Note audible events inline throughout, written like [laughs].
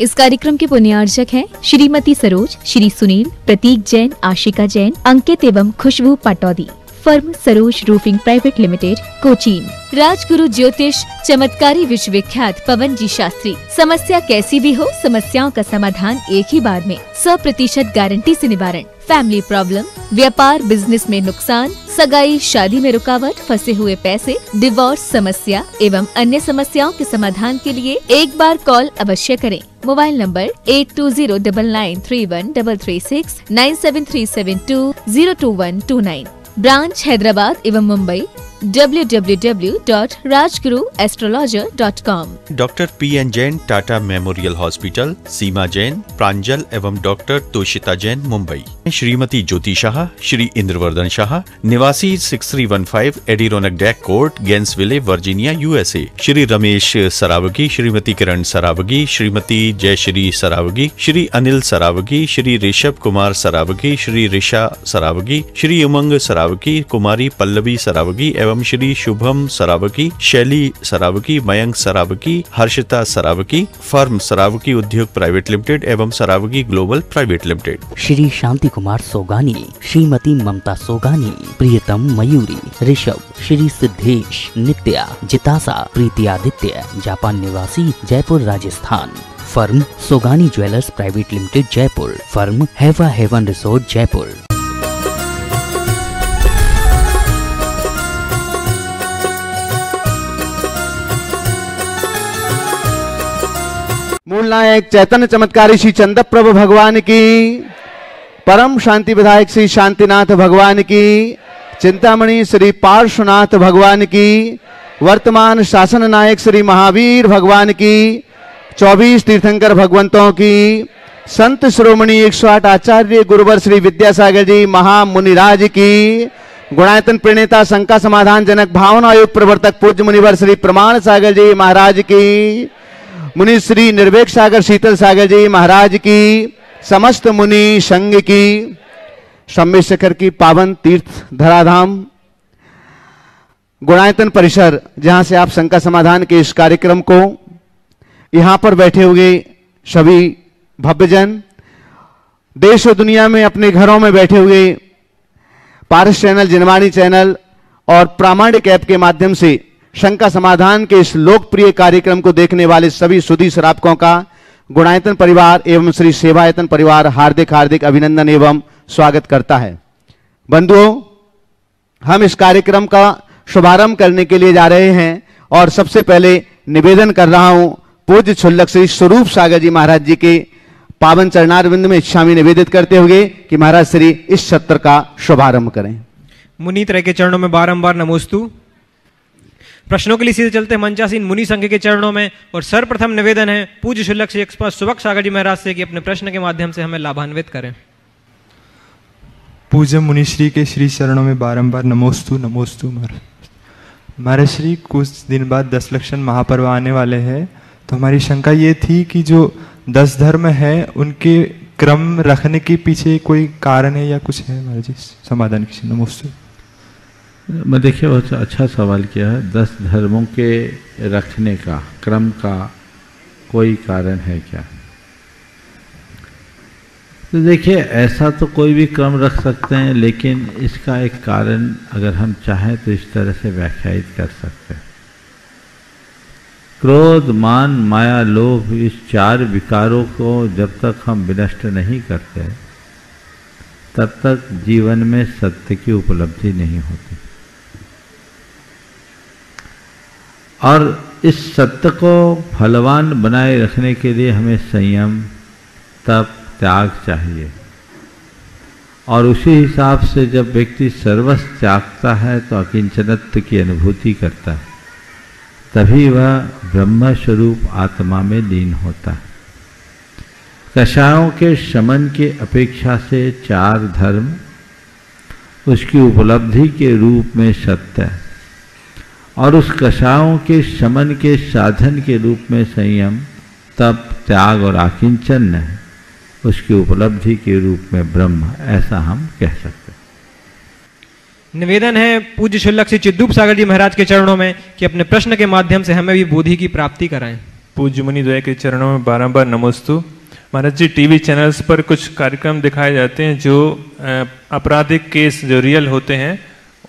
इस कार्यक्रम के पुण्यार्जक हैं श्रीमती सरोज, श्री सुनील, प्रतीक जैन, आशिका जैन, अंकित एवं Khushboo Pataudi. Firm Saroj roofing private limited Cochin Rajguru ज्योतिष चमत्कारी विश्वविख्यात पवन जी शास्त्री समस्या कैसी भी हो समस्याओं का समाधान एक ही बार में सौ प्रतिशत गारंटी ऐसी निवारण फैमिली प्रॉब्लम व्यापार बिज़नेस में नुकसान सगाई शादी में रुकावट फंसे हुए पैसे डिवोर्स समस्या एवं अन्य समस्याओं के समाधान के लिए एक बार कॉल अवश्य करें mobile number eight two zero double nine three one double three six nine seven three seven two zero two one two nine branch Hyderabad एवं Mumbai. www.rajguruastrologer.com doctor P N Jain Tata memorial hospital Seema Jain Pranjal एवं doctor Toshita Jain Mumbai Shrimati Jyoti Shah Shri Indravardhan Shah निवासी 6315 Adirondack deck court Gainesville Virginia USA Shri Ramesh Saraogi Shrimati Kiran Saraogi Shrimati Jayashree Saraogi Shri Anil Saraogi Shri Rishabh Kumar Saraogi Shri Risha Saraogi Shri Umang Saraogi Kumari Pallavi Saraogi एवं श्री शुभम सरावकी, शैली Saraogi, Mayank Saraogi Harshita Saraogi, firm Saraogi उद्योग private limited एवं Saraogi global private limited. Shri Shanti Kumar Sogani, Shrimati Mamta Sogani, Priyatam Mayuri, Rishabh, Shri Siddhesh, Nitya, Jitasa, Priti Aditya, Japan निवासी, Jaipur, Rajasthan. Firm Sogani jewellers private limited, Jaipur. Firm हेवा heaven resort, Jaipur. मूल नायक चैतन्य चमत्कारी श्री चंद प्रभु भगवान की। परम शांति विधायक श्री शांतिनाथ भगवान की। चिंतामणि श्री पार्श्वनाथ भगवान की। वर्तमान शासन नायक श्री महावीर भगवान की। चौबीस तीर्थंकर भगवंतों की। संत श्रोमणी एक सौ आठ आचार्य गुरुवर श्री विद्यासागर जी महामुनिराज की। गुणायतन प्रणेता शंका समाधान जनक भावना आयोग प्रवर्तक पूज्य मुनिवर श्री प्रमाण सागर जी महाराज की। मुनि श्री निर्वेक सागर, शीतल सागर जी महाराज की, समस्त मुनि संघ की सम्य शिखर की पावन तीर्थ धराधाम, गुणायतन परिसर, जहाँ से आप शंका समाधान के इस कार्यक्रम को यहाँ पर बैठे हुए सभी भव्यजन, देश और दुनिया में अपने घरों में बैठे हुए पारस चैनल, जिनवाणी चैनल और प्रामाणिक ऐप के माध्यम से शंका समाधान के इस लोकप्रिय कार्यक्रम को देखने वाले सभी सुधी श्रापकों का गुणायतन परिवार एवं श्री सेवायतन परिवार हार्दिक हार्दिक अभिनंदन एवं स्वागत करता है। बंधुओं, हम इस कार्यक्रम का शुभारंभ करने के लिए जा रहे हैं और सबसे पहले निवेदन कर रहा हूँ, पूज्य छुल्लक श्री स्वरूप सागर जी महाराज जी के पावन चरणारविंद में इच्छा में निवेदित करते हुए कि महाराज श्री इस सत्र का शुभारंभ करें। मुनि तरह के चरणों में बारंबार नमोस्तु। प्रश्नों के लिए सीधे चलते हैं मंचासीन मुनि संघ के चरणों में, और सर्वप्रथम निवेदन है, पूज्य शुल्लक श्री एक्सपर्ट सुबक सागर जी महाराज से कि अपने प्रश्न के माध्यम से हमें लाभान्वित करें। पूज्य मुनिश्री के श्री चरणों में बारंबार नमोस्तु नमोस्तु महाराज श्री, कुछ दिन बाद दस लक्षण महापर्व आने वाले हैं। तो हमारी शंका ये थी कि जो दस धर्म है, उनके क्रम रखने के पीछे कोई कारण है या कुछ है? महाराज समाधान कीजिए। नमोस्तु। मैं देखिए, बहुत अच्छा सवाल किया है। दस धर्मों के रखने का, क्रम का कोई कारण है क्या? तो देखिए, ऐसा तो कोई भी क्रम रख सकते हैं, लेकिन इसका एक कारण अगर हम चाहें तो इस तरह से व्याख्यायित कर सकते हैं। क्रोध, मान, माया, लोभ, इस चार विकारों को जब तक हम विनष्ट नहीं करते, तब तक जीवन में सत्य की उपलब्धि नहीं होती। और इस सत्य को फलवान बनाए रखने के लिए हमें संयम, तप, त्याग चाहिए। और उसी हिसाब से जब व्यक्ति सर्वस्व त्यागता है तो अकिंचनत्व की अनुभूति करता है, तभी वह ब्रह्म स्वरूप आत्मा में लीन होता है। कषायों के शमन की अपेक्षा से चार धर्म उसकी उपलब्धि के रूप में सत्य है। और उस कषायों के शमन के साधन के रूप में संयम तप त्याग और आकिंचन है। उसकी उपलब्धि के रूप में ब्रह्म ऐसा हम कह सकते हैं। निवेदन है पूज्य शुल्लक श्री चिद्दूप सागर जी महाराज के चरणों में कि अपने प्रश्न के माध्यम से हमें भी बोधि की प्राप्ति कराएँ। पूज्य मुनि द्वय के चरणों में बारंबार नमोस्तु। महाराज जी टीवी चैनल्स पर कुछ कार्यक्रम दिखाए जाते हैं जो आपराधिक केस जो रियल होते हैं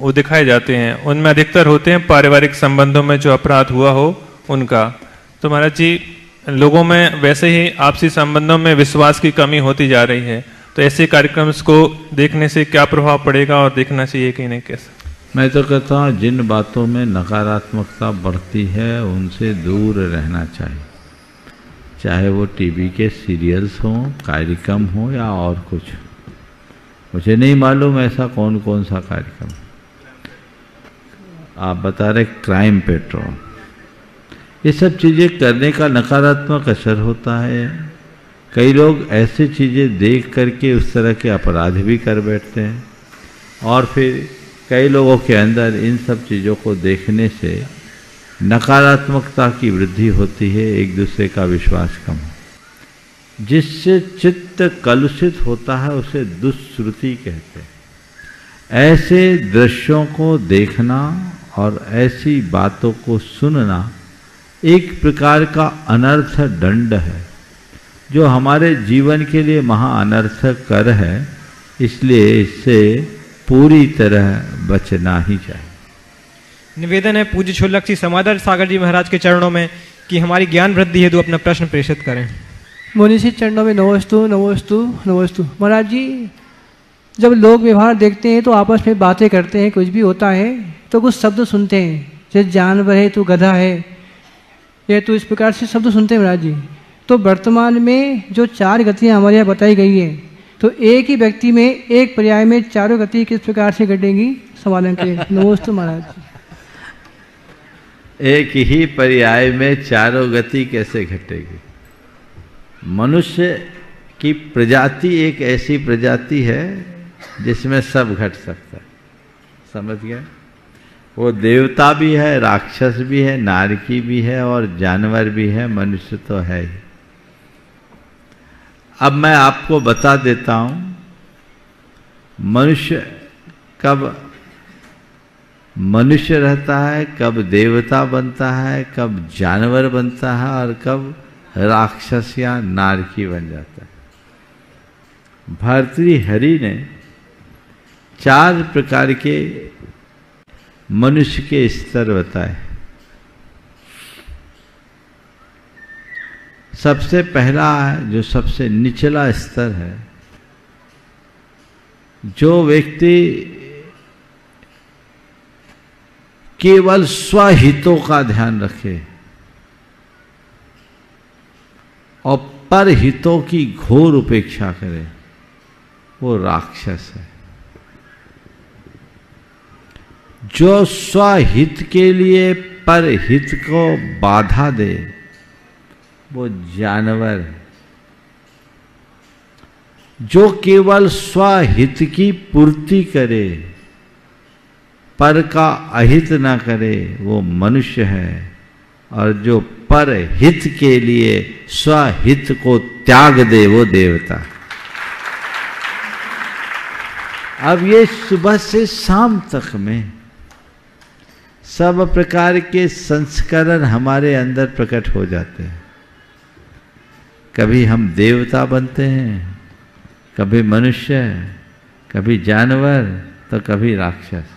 वो दिखाए जाते हैं। उनमें अधिकतर होते हैं पारिवारिक संबंधों में जो अपराध हुआ हो, उनका। तो महाराज जी, लोगों में वैसे ही आपसी संबंधों में विश्वास की कमी होती जा रही है। तो ऐसे कार्यक्रम को देखने से क्या प्रभाव पड़ेगा और देखना चाहिए कि नहीं कैसे? मैं तो कहता हूँ, जिन बातों में नकारात्मकता बढ़ती है, उनसे दूर रहना चाहिए। चाहे वो टीवी के सीरियल्स हों, कार्यक्रम हो या और कुछ। मुझे नहीं मालूम ऐसा कौन कौन सा कार्यक्रम। आप बता रहे क्राइम पेट्रोल ये सब चीज़ें करने का नकारात्मक असर होता है। कई लोग ऐसी चीज़ें देख करके उस तरह के अपराध भी कर बैठते हैं। और फिर कई लोगों के अंदर इन सब चीज़ों को देखने से नकारात्मकता की वृद्धि होती है, एक दूसरे का विश्वास कम जिससे चित्त कलुषित होता है, उसे दुश्रुति कहते हैं। ऐसे दृश्यों को देखना और ऐसी बातों को सुनना एक प्रकार का अनर्थ दंड है। जो हमारे जीवन के लिए महा अनर्थ कर है इसलिए इससे पूरी तरह बचना ही चाहिए। निवेदन है पूज्य शुल्लक श्री समादर सागर जी महाराज के चरणों में कि हमारी ज्ञान वृद्धि हेतु अपना प्रश्न प्रेषित करें। मुनिषी चरणों में नमोस्तु नमोस्तु नमोस्तु। महाराज जी जब लोग व्यवहार देखते हैं तो आपस में बातें करते हैं कुछ भी होता है तो कुछ शब्द सुनते हैं। जैसे जानवर है तू गधा है। ये तो इस प्रकार से शब्द सुनते हैं महाराज जी। तो वर्तमान में जो चार गतियाँ हमारे यहाँ बताई गई हैं तो एक ही व्यक्ति में एक पर्याय में चारों गति किस प्रकार से घटेंगी? सवालन के [laughs] नमोस्तु महाराज जी। एक ही पर्याय में चारों गति कैसे घटेगी? मनुष्य की प्रजाति एक ऐसी प्रजाति है जिसमें सब घट सकता है। समझ गया? वो देवता भी है, राक्षस भी है, नारकी भी है और जानवर भी है, मनुष्य तो है ही। अब मैं आपको बता देता हूँ, मनुष्य कब मनुष्य रहता है, कब देवता बनता है, कब जानवर बनता है और कब राक्षस या नारकी बन जाता है। भारती हरि ने चार प्रकार के मनुष्य के स्तर बताए। सबसे पहला है, जो सबसे निचला स्तर है, जो व्यक्ति केवल स्वहितों का ध्यान रखे और परहितों की घोर उपेक्षा करे, वो राक्षस है। जो स्वहित के लिए परहित को बाधा दे, वो जानवर है। जो केवल स्वहित की पूर्ति करे, पर का अहित ना करे, वो मनुष्य है। और जो पर हित के लिए स्वहित को त्याग दे, वो देवता अब ये सुबह से शाम तक में सब प्रकार के संस्करण हमारे अंदर प्रकट हो जाते हैं। कभी हम देवता बनते हैं, कभी मनुष्य कभी जानवर तो कभी राक्षस।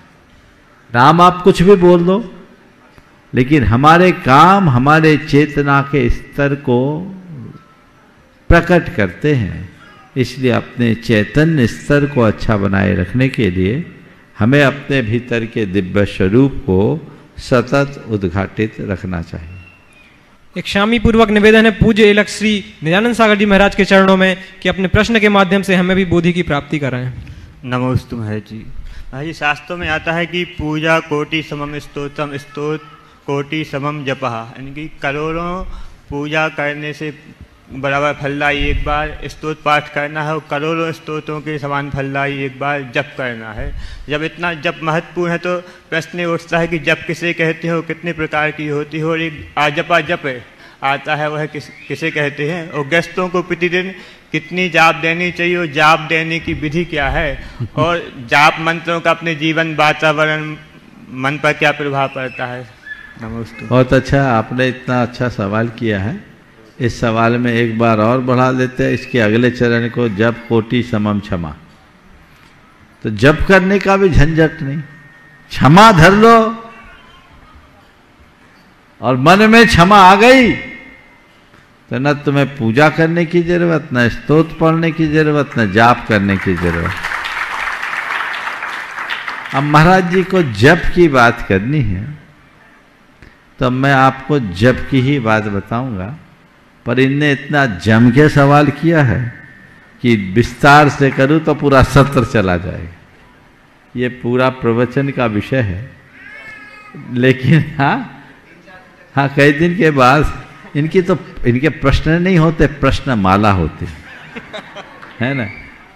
राम, आप कुछ भी बोल दो, लेकिन हमारे काम, हमारे चेतना के स्तर को प्रकट करते हैं। इसलिए अपने चैतन्य स्तर को अच्छा बनाए रखने के लिए हमें अपने भीतर के दिव्य स्वरूप को सतत उद्घाटित रखना चाहिए। एक शामी पूर्वक निवेदन है पूज्य एलक श्री निजानंद सागर जी महाराज के चरणों में कि अपने प्रश्न के माध्यम से हमें भी बोधि की प्राप्ति कराएँ। नमोस्तु महाराज जी। महाराज जी शास्त्रों में आता है कि पूजा कोटि समम स्तोत्रम स्तोत कोटि समम जपहा यानी कि करोड़ों पूजा करने से बराबर फलदायी एक बार स्तोत पाठ करना है और करोड़ों स्तोत्रों के समान फलदायी एक बार जप करना है। जब इतना जप महत्वपूर्ण है तो प्रश्न उठता है कि जप किसे कहते हो कितने प्रकार की होती हो और एक आजपा जप आता है वह किस किसे कहते हैं? और गृहस्थों को प्रतिदिन कितनी जाप देनी चाहिए और जाप देने की विधि क्या है? [laughs] और जाप मंत्रों का अपने जीवन वातावरण मन पर क्या प्रभाव पड़ता है? नमस्ते। बहुत अच्छा आपने इतना अच्छा सवाल किया है। इस सवाल में एक बार और बढ़ा देते हैं। इसके अगले चरण को जब कोटि, समम, क्षमा। तो जब करने का भी झंझट नहीं। क्षमा धर लो। और मन में क्षमा आ गई तो न तुम्हें पूजा करने की ज़रूरत, न स्तोत्र पढ़ने की ज़रूरत, न जाप करने की ज़रूरत। अब महाराज जी को जप की बात करनी है तो मैं आपको जप की ही बात बताऊँगा। पर इनने इतना जम के सवाल किया है कि विस्तार से करूँ तो पूरा सत्र चला जाएगा। ये पूरा प्रवचन का विषय है। लेकिन हाँ हाँ कई दिन के बाद इनकी तो इनके प्रश्न नहीं होते, प्रश्न माला होती। है ना?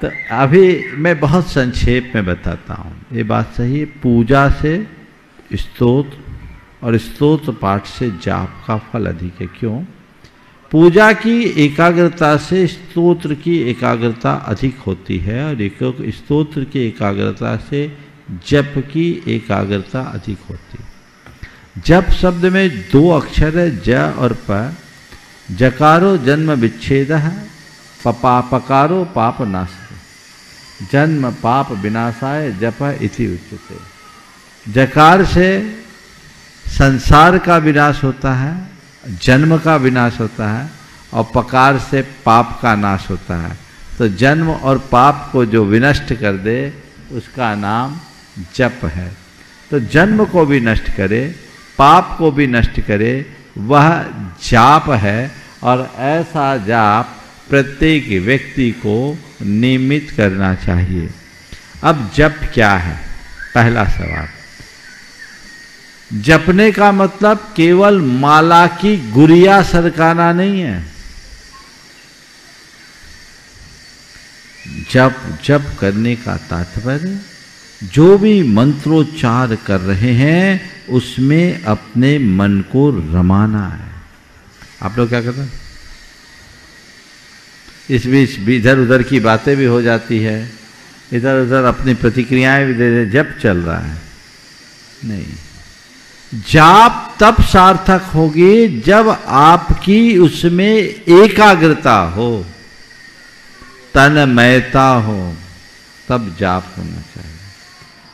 तो अभी मैं बहुत संक्षेप में बताता हूँ। ये बात सही है, पूजा से स्तोत्र और स्तोत्र पाठ से जाप का फल अधिक है। क्यों? पूजा की एकाग्रता से स्तोत्र की एकाग्रता अधिक होती है और एक स्तोत्र की एकाग्रता से जप की एकाग्रता अधिक होती है। जप शब्द में दो अक्षर है, ज और प। जकारो जन्म विच्छेद पपा पकारो पाप नाश जन्म पाप विनाशाय, जप इति उच्चते जकार से संसार का विनाश होता है जन्म का विनाश होता है और पकार से पाप का नाश होता है। तो जन्म और पाप को जो विनष्ट कर दे, उसका नाम जप है। तो जन्म को भी नष्ट करे, पाप को भी नष्ट करे, वह जाप है और ऐसा जाप प्रत्येक व्यक्ति को नियमित करना चाहिए। अब जप क्या है? पहला सवाल। जपने का मतलब केवल माला की गुरिया सरकाना नहीं है। जप जप करने का तात्पर्य, जो भी मंत्रोच्चार कर रहे हैं, उसमें अपने मन को रमाना है। आप लोग क्या करते हैं? इस बीच इधर उधर की बातें भी हो जाती है। इधर उधर अपनी प्रतिक्रियाएँ भी दे दे जब चल रहा है। नहीं। जाप तब सार्थक होगी जब आपकी उसमें एकाग्रता हो। तनमयता हो, तब जाप होना चाहिए।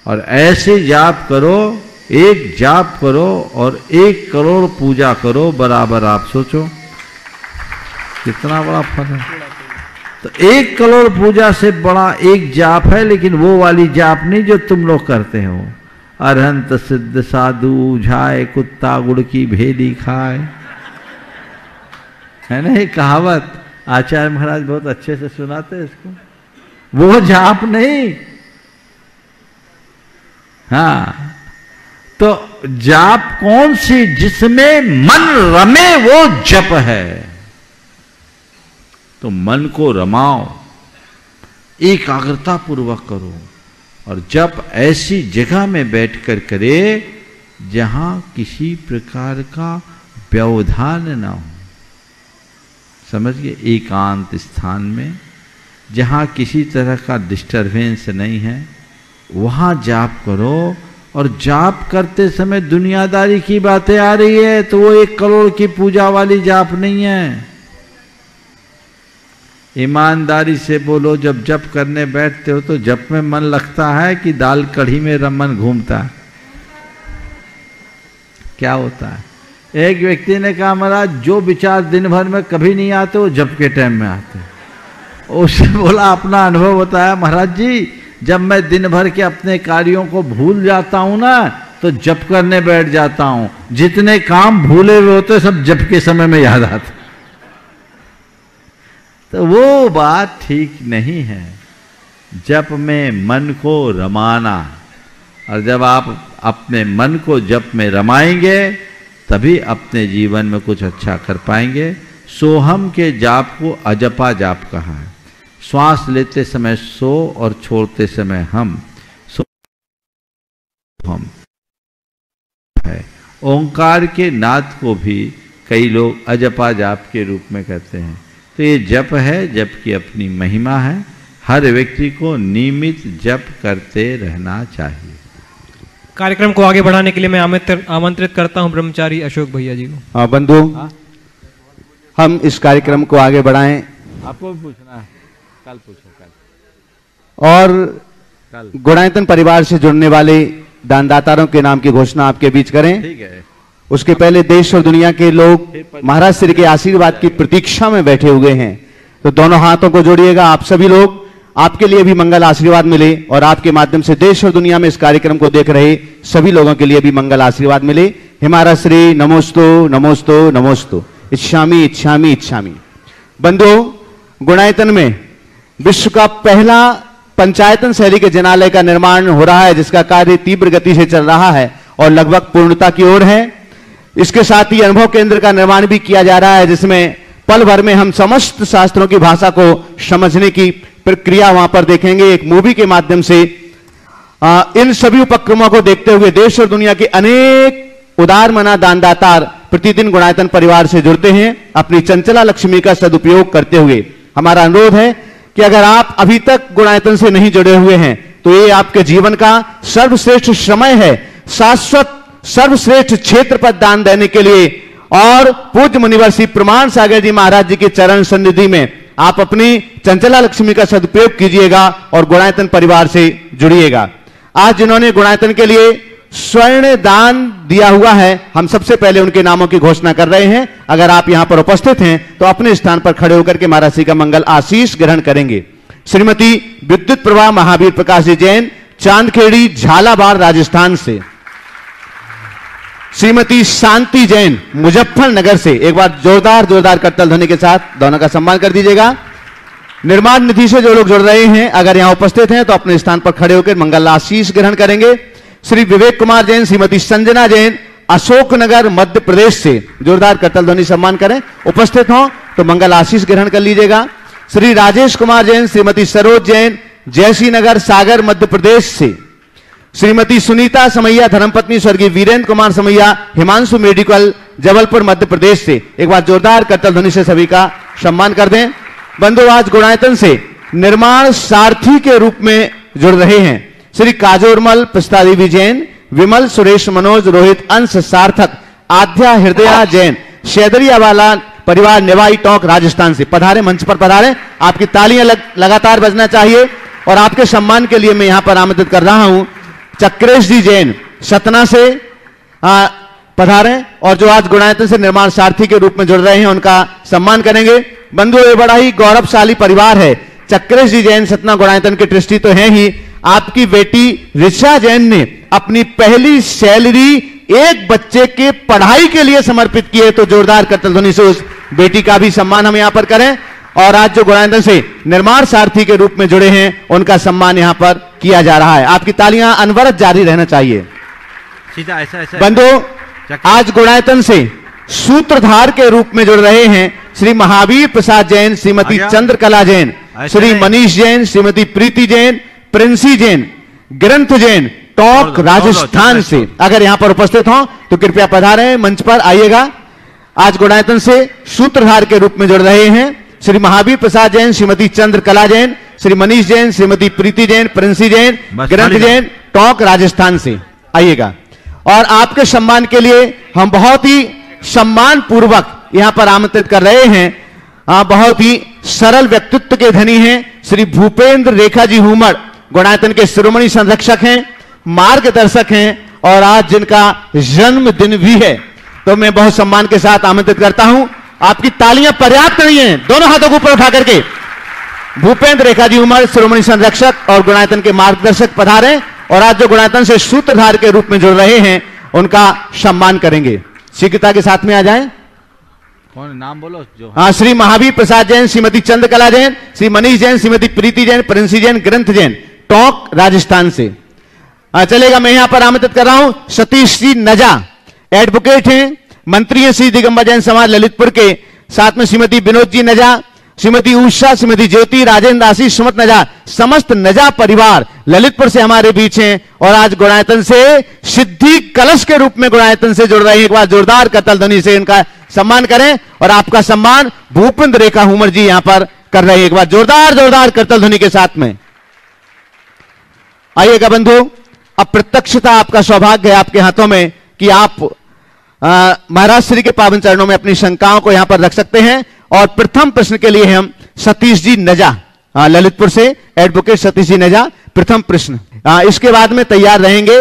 और ऐसे जाप करो, एक जाप करो और एक करोड़ पूजा करो, बराबर आप सोचो। कितना बड़ा फल है। तो एक करोड़ पूजा से बड़ा एक जाप है, लेकिन वो वाली जाप नहीं जो तुम लोग करते हो। अरहंत सिद्ध साधु उझाए कुत्ता गुड़ की भेदी खाए। है ना, ये कहावत? आचार्य महाराज बहुत अच्छे से सुनाते हैं इसको। वो जाप नहीं। हाँ। तो जाप कौन सी? जिसमें मन रमे, वो जप है। तो मन को रमाओ एकाग्रता पूर्वक करो। और जब ऐसी जगह में बैठकर करे, जहाँ किसी प्रकार का व्यवधान ना हो। समझ गए एकांत स्थान में, जहाँ किसी तरह का डिस्टरबेंस नहीं है, वहाँ जाप करो और जाप करते समय दुनियादारी की बातें आ रही है तो वो एक करोड़ की पूजा वाली जाप नहीं है। ईमानदारी से बोलो, जब जप करने बैठते हो तो जप में मन लगता है कि दाल कढ़ी में रमन घूमता है? क्या होता है? एक व्यक्ति ने कहा, महाराज, जो विचार दिन भर में कभी नहीं आते, वो जप के टाइम में आते उसने बोला, अपना अनुभव है महाराज जी, जब मैं दिन भर के अपने कार्यों को भूल जाता हूँ ना तो जप करने बैठ जाता हूँ। जितने काम भूले हुए होते सब जप के समय में याद आते तो वो बात ठीक नहीं है। जप में मन को रमाना। और जब आप अपने मन को जप में रमाएँगे, तभी अपने जीवन में कुछ अच्छा कर पाएँगे। सोहम के जाप को अजपा जाप कहा है। श्वास लेते समय सो और छोड़ते समय हम। सो हम है। ओंकार के नाद को भी कई लोग अजपा जाप के रूप में कहते हैं। तो ये जप है जप की अपनी महिमा है। हर व्यक्ति को नियमित जप करते रहना चाहिए। कार्यक्रम को आगे बढ़ाने के लिए मैं आमंत्रित आमंत्रित करता हूँ ब्रह्मचारी अशोक भैया जी को। हाँ, बंधु हम इस कार्यक्रम को आगे बढ़ाएँ। आपको भी पूछना है। कल पूछो कल। और कल। गुणायतन परिवार से जुड़ने वाले दानदातारों के नाम की घोषणा आपके बीच करें। ठीक है। उसके पहले देश और दुनिया के लोग महाराज श्री के आशीर्वाद की प्रतीक्षा में बैठे हुए हैं। तो दोनों हाथों को जोड़िएगा आप सभी लोग। आपके लिए भी मंगल आशीर्वाद मिले और आपके माध्यम से देश और दुनिया में इस कार्यक्रम को देख रहे सभी लोगों के लिए भी मंगल आशीर्वाद मिले। हिमारा श्री नमोस्तो नमोस्तो नमोस्तो। इच्छामी इच्छामी इच्छामी। बंधु गुणायतन में विश्व का पहला पंचायतन शैली के जनालय का निर्माण हो रहा है जिसका कार्य तीव्र गति से चल रहा है और लगभग पूर्णता की ओर है। इसके साथ ही अनुभव केंद्र का निर्माण भी किया जा रहा है जिसमें पल भर में हम समस्त शास्त्रों की भाषा को समझने की प्रक्रिया वहाँ पर देखेंगे। एक मूवी के माध्यम से आ, इन सभी उपक्रमों को देखते हुए देश और दुनिया के अनेक उदार मना दानदातार प्रतिदिन गुणायतन परिवार से जुड़ते हैं। अपनी चंचला लक्ष्मी का सदुपयोग करते हुए हमारा अनुरोध है कि अगर आप अभी तक गुणायतन से नहीं जुड़े हुए हैं तो ये आपके जीवन का सर्वश्रेष्ठ समय है। शाश्वत सर्वश्रेष्ठ क्षेत्र पर दान देने के लिए और पूज्य मुनिवर श्री प्रमाण सागर जी महाराज जी के चरण सन्निधि में आप अपनी चंचला लक्ष्मी का सदुपयोग कीजिएगा और गुणायतन परिवार से जुड़िएगा। आज जिन्होंने गुणायतन के लिए स्वर्ण दान दिया हुआ है, हम सबसे पहले उनके नामों की घोषणा कर रहे हैं। अगर आप यहाँ पर उपस्थित हैं तो अपने स्थान पर खड़े होकर के महाराज श्री का मंगल आशीष ग्रहण करेंगे। श्रीमती विद्युत प्रभा महावीर प्रकाश जी जैन, चांदखेड़ी, झालावाड़, राजस्थान से। श्रीमती शांति जैन मुजफ्फरनगर से एक बार जोरदार जोरदार करतल ध्वनि के साथ दोनों का सम्मान कर दीजिएगा। निर्माण निधि से जो लोग जुड़ रहे हैं, अगर यहाँ उपस्थित हैं तो अपने स्थान पर खड़े होकर मंगल आशीष ग्रहण करेंगे। श्री विवेक कुमार जैन, श्रीमती संजना जैन, अशोकनगर, मध्य प्रदेश से जोरदार करतल ध्वनि सम्मान करें। उपस्थित हो तो मंगल आशीष ग्रहण कर लीजिएगा। श्री राजेश कुमार जैन, श्रीमती सरोज जैन जयसी नगर सागर, मध्य प्रदेश से श्रीमती सुनीता समैया धर्मपत्नी स्वर्गीय वीरेंद्र कुमार समैया हिमांशु मेडिकल जबलपुर मध्य प्रदेश से। एक बार जोरदार करतल ध्वनि से सभी का सम्मान कर दें। बंधु आज गुणायतन से निर्माण सारथी के रूप में जुड़ रहे हैं। श्री काजोरमल प्रस्तादेवी जैन विमल सुरेश मनोज रोहित अंश सार्थक आध्या हृदया जैन शेदरिया वाला परिवार निवाई टोंक राजस्थान से। पधारे मंच पर पधारे। आपकी तालियाँ लग, लगातार बजना चाहिए। और आपके सम्मान के लिए मैं यहाँ पर आमंत्रित कर रहा हूँ। चक्रेश जी जैन सतना से आ, पधारे और जो आज गुणायतन से निर्माण सारथी के रूप में जुड़ रहे हैं उनका सम्मान करेंगे। बंधु ये बड़ा ही गौरवशाली परिवार है। चक्रेश जी जैन सतना गुणायतन के ट्रस्टी तो हैं ही। आपकी बेटी ऋषा जैन ने अपनी पहली सैलरी एक बच्चे के पढ़ाई के लिए समर्पित की है तो जोरदार करतल ध्वनि से उस बेटी का भी सम्मान हम यहाँ पर करें। और आज जो गुणायतन से निर्माण सारथी के रूप में जुड़े हैं उनका सम्मान यहाँ पर किया जा रहा है। आपकी तालियाँ अनवरत जारी रहना चाहिए। सीधा ऐसा ऐसा बंधु आज गुणायतन से सूत्रधार के रूप में जुड़ रहे हैं श्री महावीर प्रसाद जैन श्रीमती चंद्रकला जैन श्री मनीष जैन श्रीमती प्रीति जैन प्रिंसी जैन ग्रंथ जैन टॉक राजस्थान से। अगर यहाँ पर उपस्थित हो तो कृपया पधारें मंच पर आइएगा। आज गुणायतन से सूत्रधार के रूप में जुड़ रहे हैं। श्री महावीर प्रसाद जैन श्रीमती चंद्रकला जैन श्री मनीष जैन श्रीमती प्रीति जैन प्रिंसी जैन ग्रंथ जैन टॉक राजस्थान से। आइएगा। और आपके सम्मान के लिए हम बहुत ही सम्मान पूर्वक यहाँ पर आमंत्रित कर रहे हैं। आ, बहुत ही सरल व्यक्तित्व के धनी हैं। श्री भूपेंद्र रेखा जी हुमर गुणायतन के शिरोमणि संरक्षक हैं मार्गदर्शक हैं और आज जिनका जन्मदिन भी है। तो मैं बहुत सम्मान के साथ आमंत्रित करता हूँ। आपकी तालियाँ पर्याप्त नहीं है। दोनों हाथों को ऊपर उठा करके। भूपेंद्र रेखा जी उमर श्रोमणी संरक्षक और गुणायतन के मार्गदर्शक पधारे और आज जो गुणायतन से सूत्रधार के रूप में जुड़ रहे हैं उनका सम्मान करेंगे। शीघ्रता के साथ में आ जाएँ। कौन नाम बोलो जो हाँ श्री महावीर प्रसाद जैन श्रीमती चंद्रकला जैन श्री मनीष जैन श्रीमती प्रीति जैन प्रिंसी जैन ग्रंथ जैन टोंक राजस्थान से। हाँ चलेगा मैं यहाँ पर आमंत्रित कर रहा हूँ। सतीश जी नजा एडवोकेट हैं। मंत्री श्री दिगंबर जैन समाज ललितपुर के साथ में श्रीमती विनोद जी नजा, श्रीमती उषा, श्रीमती ज्योति, राजेंद्र, आशीष, सुमत नजा, समस्त नजा परिवार ललितपुर से हमारे बीच हैं और आज गुणायतन से सिद्धि कलश के रूप में गुणायतन से जुड़ रहे हैं। एक बार जोरदार कतल ध्वनि से इनका सम्मान करें और आपका सम्मान भूपेंद्र रेखा हुमर जी यहाँ पर कर रहे हैं। एक बार जोरदार जोरदार करतल ध्वनि के साथ में। आइएगा बंधु अप्रत्यक्षता आपका सौभाग्य है आपके हाथों में कि आप महाराज श्री के पावन चरणों में अपनी शंकाओं को यहाँ पर रख सकते हैं और प्रथम प्रश्न के लिए हम सतीश जी नजा ललितपुर से एडवोकेट सतीश जी नजा, प्रथम प्रश्न। इसके बाद में तैयार रहेंगे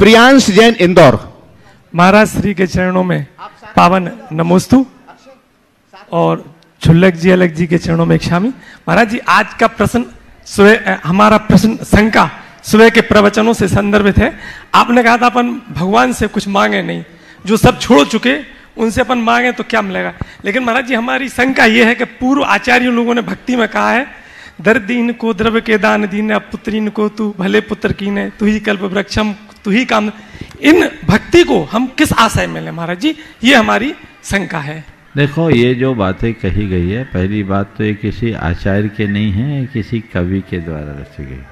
प्रियांश जैन इंदौर। महाराज श्री के चरणों में पावन नमोस्तु। और छुल्लक जी, अलग जी के चरणों में एक शामी। महाराज जी, आज का प्रश्न हमारा प्रश्न शंका स्वयं के प्रवचनों से संदर्भित है। आपने कहा था, अपन भगवान से कुछ मांगे नहीं। जो सब छोड़ चुके, उनसे अपन मांगे तो क्या मिलेगा? लेकिन महाराज जी, हमारी शंका यह है कि पूर्व आचार्य लोगों ने भक्ति में कहा है दर दीन को द्रव्य के दान दीन पुत्रीन को तू, भले पुत्र कीने तू ही कल्प वृक्षम, तू ही काम। इन भक्ति को हम किस आशय में लें महाराज जी? ये हमारी शंका है। देखो, ये जो बातें कही गई है, पहली बात तो ये किसी आचार्य के नहीं है किसी कवि के द्वारा रची गई।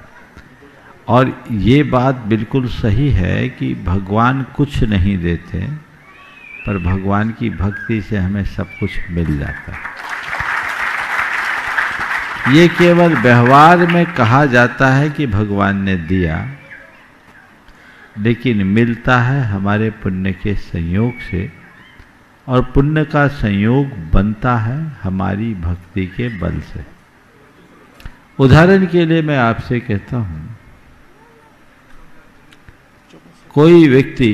और ये बात बिल्कुल सही है कि भगवान कुछ नहीं देते, पर भगवान की भक्ति से हमें सब कुछ मिल जाता है। ये केवल व्यवहार में कहा जाता है कि भगवान ने दिया, लेकिन मिलता है हमारे पुण्य के संयोग से, और पुण्य का संयोग बनता है हमारी भक्ति के बल से। उदाहरण के लिए मैं आपसे कहता हूँ कोई व्यक्ति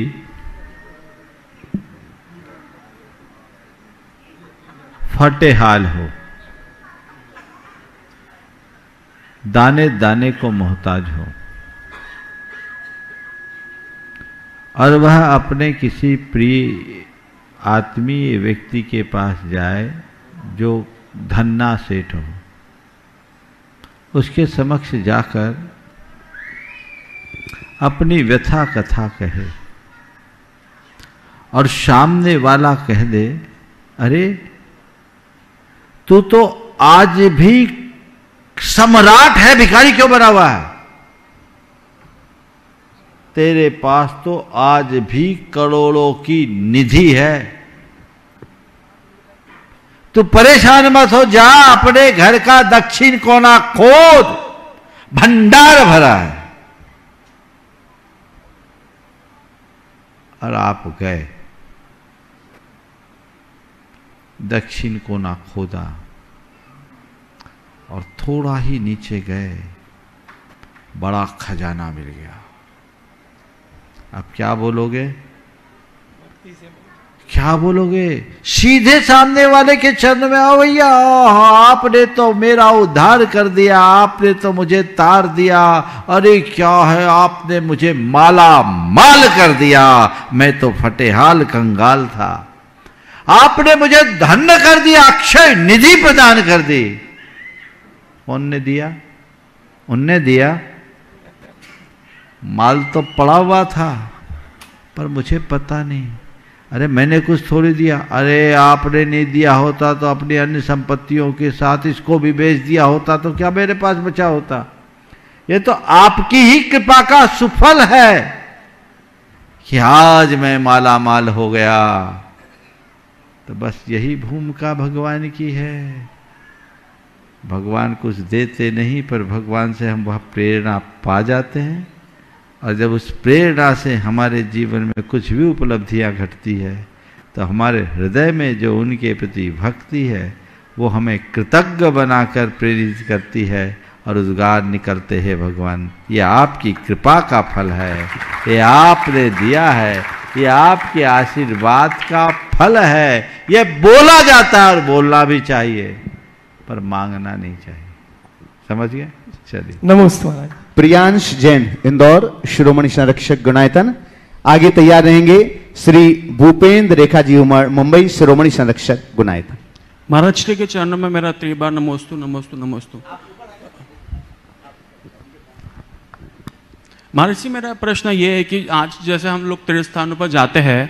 फटे हाल हो, दाने दाने को मोहताज हो, और वह अपने किसी प्रिय आत्मीय व्यक्ति के पास जाए जो धन्ना सेठ हो, उसके समक्ष जाकर अपनी व्यथा कथा कहे और सामने वाला कह दे, अरे, तू तो आज भी सम्राट है, भिखारी क्यों बना हुआ है? तेरे पास तो आज भी करोड़ों की निधि है। तू परेशान मत हो, जा, अपने घर का दक्षिण कोना खोद, भंडार भरा है। और आप गए। दक्षिण को ना खोदा और थोड़ा ही नीचे गए। बड़ा खजाना मिल गया। अब क्या बोलोगे? क्या बोलोगे? सीधे सामने वाले के चरण में आओ भैया। आपने तो मेरा उद्धार कर दिया, आपने तो मुझे तार दिया। अरे क्या है? आपने मुझे माला माल कर दिया। मैं तो फटेहाल कंगाल था। आपने मुझे धन्य कर दिया, अक्षय निधि प्रदान कर दी। कौन ने दिया? उनने दिया। माल तो पड़ा हुआ था, पर मुझे पता नहीं। अरे मैंने कुछ थोड़ी दिया। अरे आपने नहीं दिया होता तो अपनी अन्य संपत्तियों के साथ इसको भी बेच दिया होता तो क्या मेरे पास बचा होता? ये तो आपकी ही कृपा का सुफल है कि आज मैं माला माल हो गया। तो बस यही भूमिका भगवान की है। भगवान कुछ देते नहीं, पर भगवान से हम वह प्रेरणा पा जाते हैं। और जब उस प्रेरणा से हमारे जीवन में कुछ भी उपलब्धियाँ घटती है तो हमारे हृदय में जो उनके प्रति भक्ति है, वो हमें कृतज्ञ बनाकर प्रेरित करती है और उद्गार निकलते हैं भगवान। ये आपकी कृपा का फल है। ये आपने दिया है। ये आपके आशीर्वाद का फल है। ये बोला जाता है और बोलना भी चाहिए, पर मांगना नहीं चाहिए। समझ गए चलिए। नमस्ते महाराज। प्रियांश जैन इंदौर शिरोमणि संरक्षक गुणायतन। आगे तैयार रहेंगे श्री भूपेंद्र रेखा जी उमर मुंबई शिरोमणि संरक्षक गुणायतन। महाराज श्री के चरणों में मेरा त्रिबार नमोस्तु नमोस्तु नमोस्तु। महाराज जी मेरा प्रश्न ये है कि आज जैसे हम लोग तीर्थ स्थानों पर जाते हैं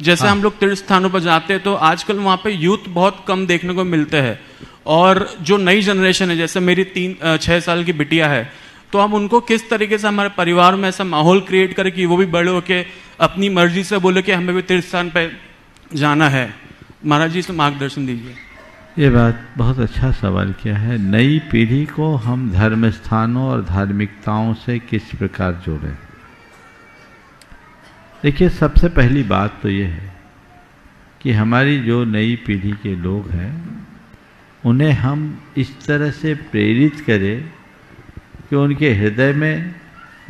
जैसे हाँ। हम लोग तीर्थ स्थानों पर जाते हैं तो आजकल वहाँ पे यूथ बहुत कम देखने को मिलते हैं। और जो नई जनरेशन है जैसे मेरी तीन छः साल की बिटिया है तो हम उनको किस तरीके से हमारे परिवार में ऐसा माहौल क्रिएट करें कि वो भी बड़े होके अपनी मर्ज़ी से बोले कि हमें भी तीर्थ स्थान पर जाना है। महाराज जी से मार्गदर्शन दीजिए। ये बात बहुत अच्छा सवाल किया है। नई पीढ़ी को हम धर्म स्थानों और धार्मिकताओं से किस प्रकार जोड़ें? देखिए, सबसे पहली बात तो ये है कि हमारी जो नई पीढ़ी के लोग हैं, उन्हें हम इस तरह से प्रेरित करें कि उनके हृदय में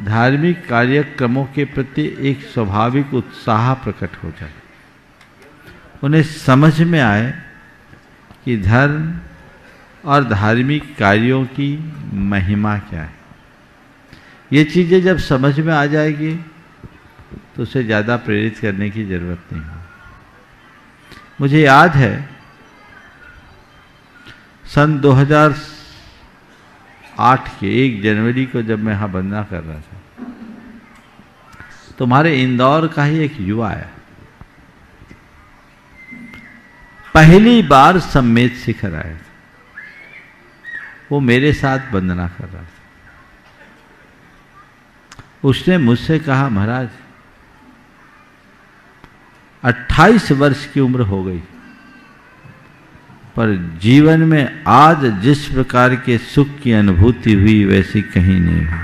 धार्मिक कार्यक्रमों के प्रति एक स्वाभाविक उत्साह प्रकट हो जाए। उन्हें समझ में आए कि धर्म और धार्मिक कार्यों की महिमा क्या है। ये चीज़ें जब समझ में आ जाएगी तो उसे ज़्यादा प्रेरित करने की ज़रूरत नहीं है। मुझे याद है, सन 2008 के एक जनवरी को जब मैं यहाँ बंदना कर रहा था, तुम्हारे इंदौर का ही एक युवा है पहली बार सम्मेद शिखर आया था। वो मेरे साथ वंदना कर रहा था। उसने मुझसे कहा, महाराज 28 वर्ष की उम्र हो गई। पर जीवन में आज जिस प्रकार के सुख की अनुभूति हुई, वैसी कहीं नहीं हुई।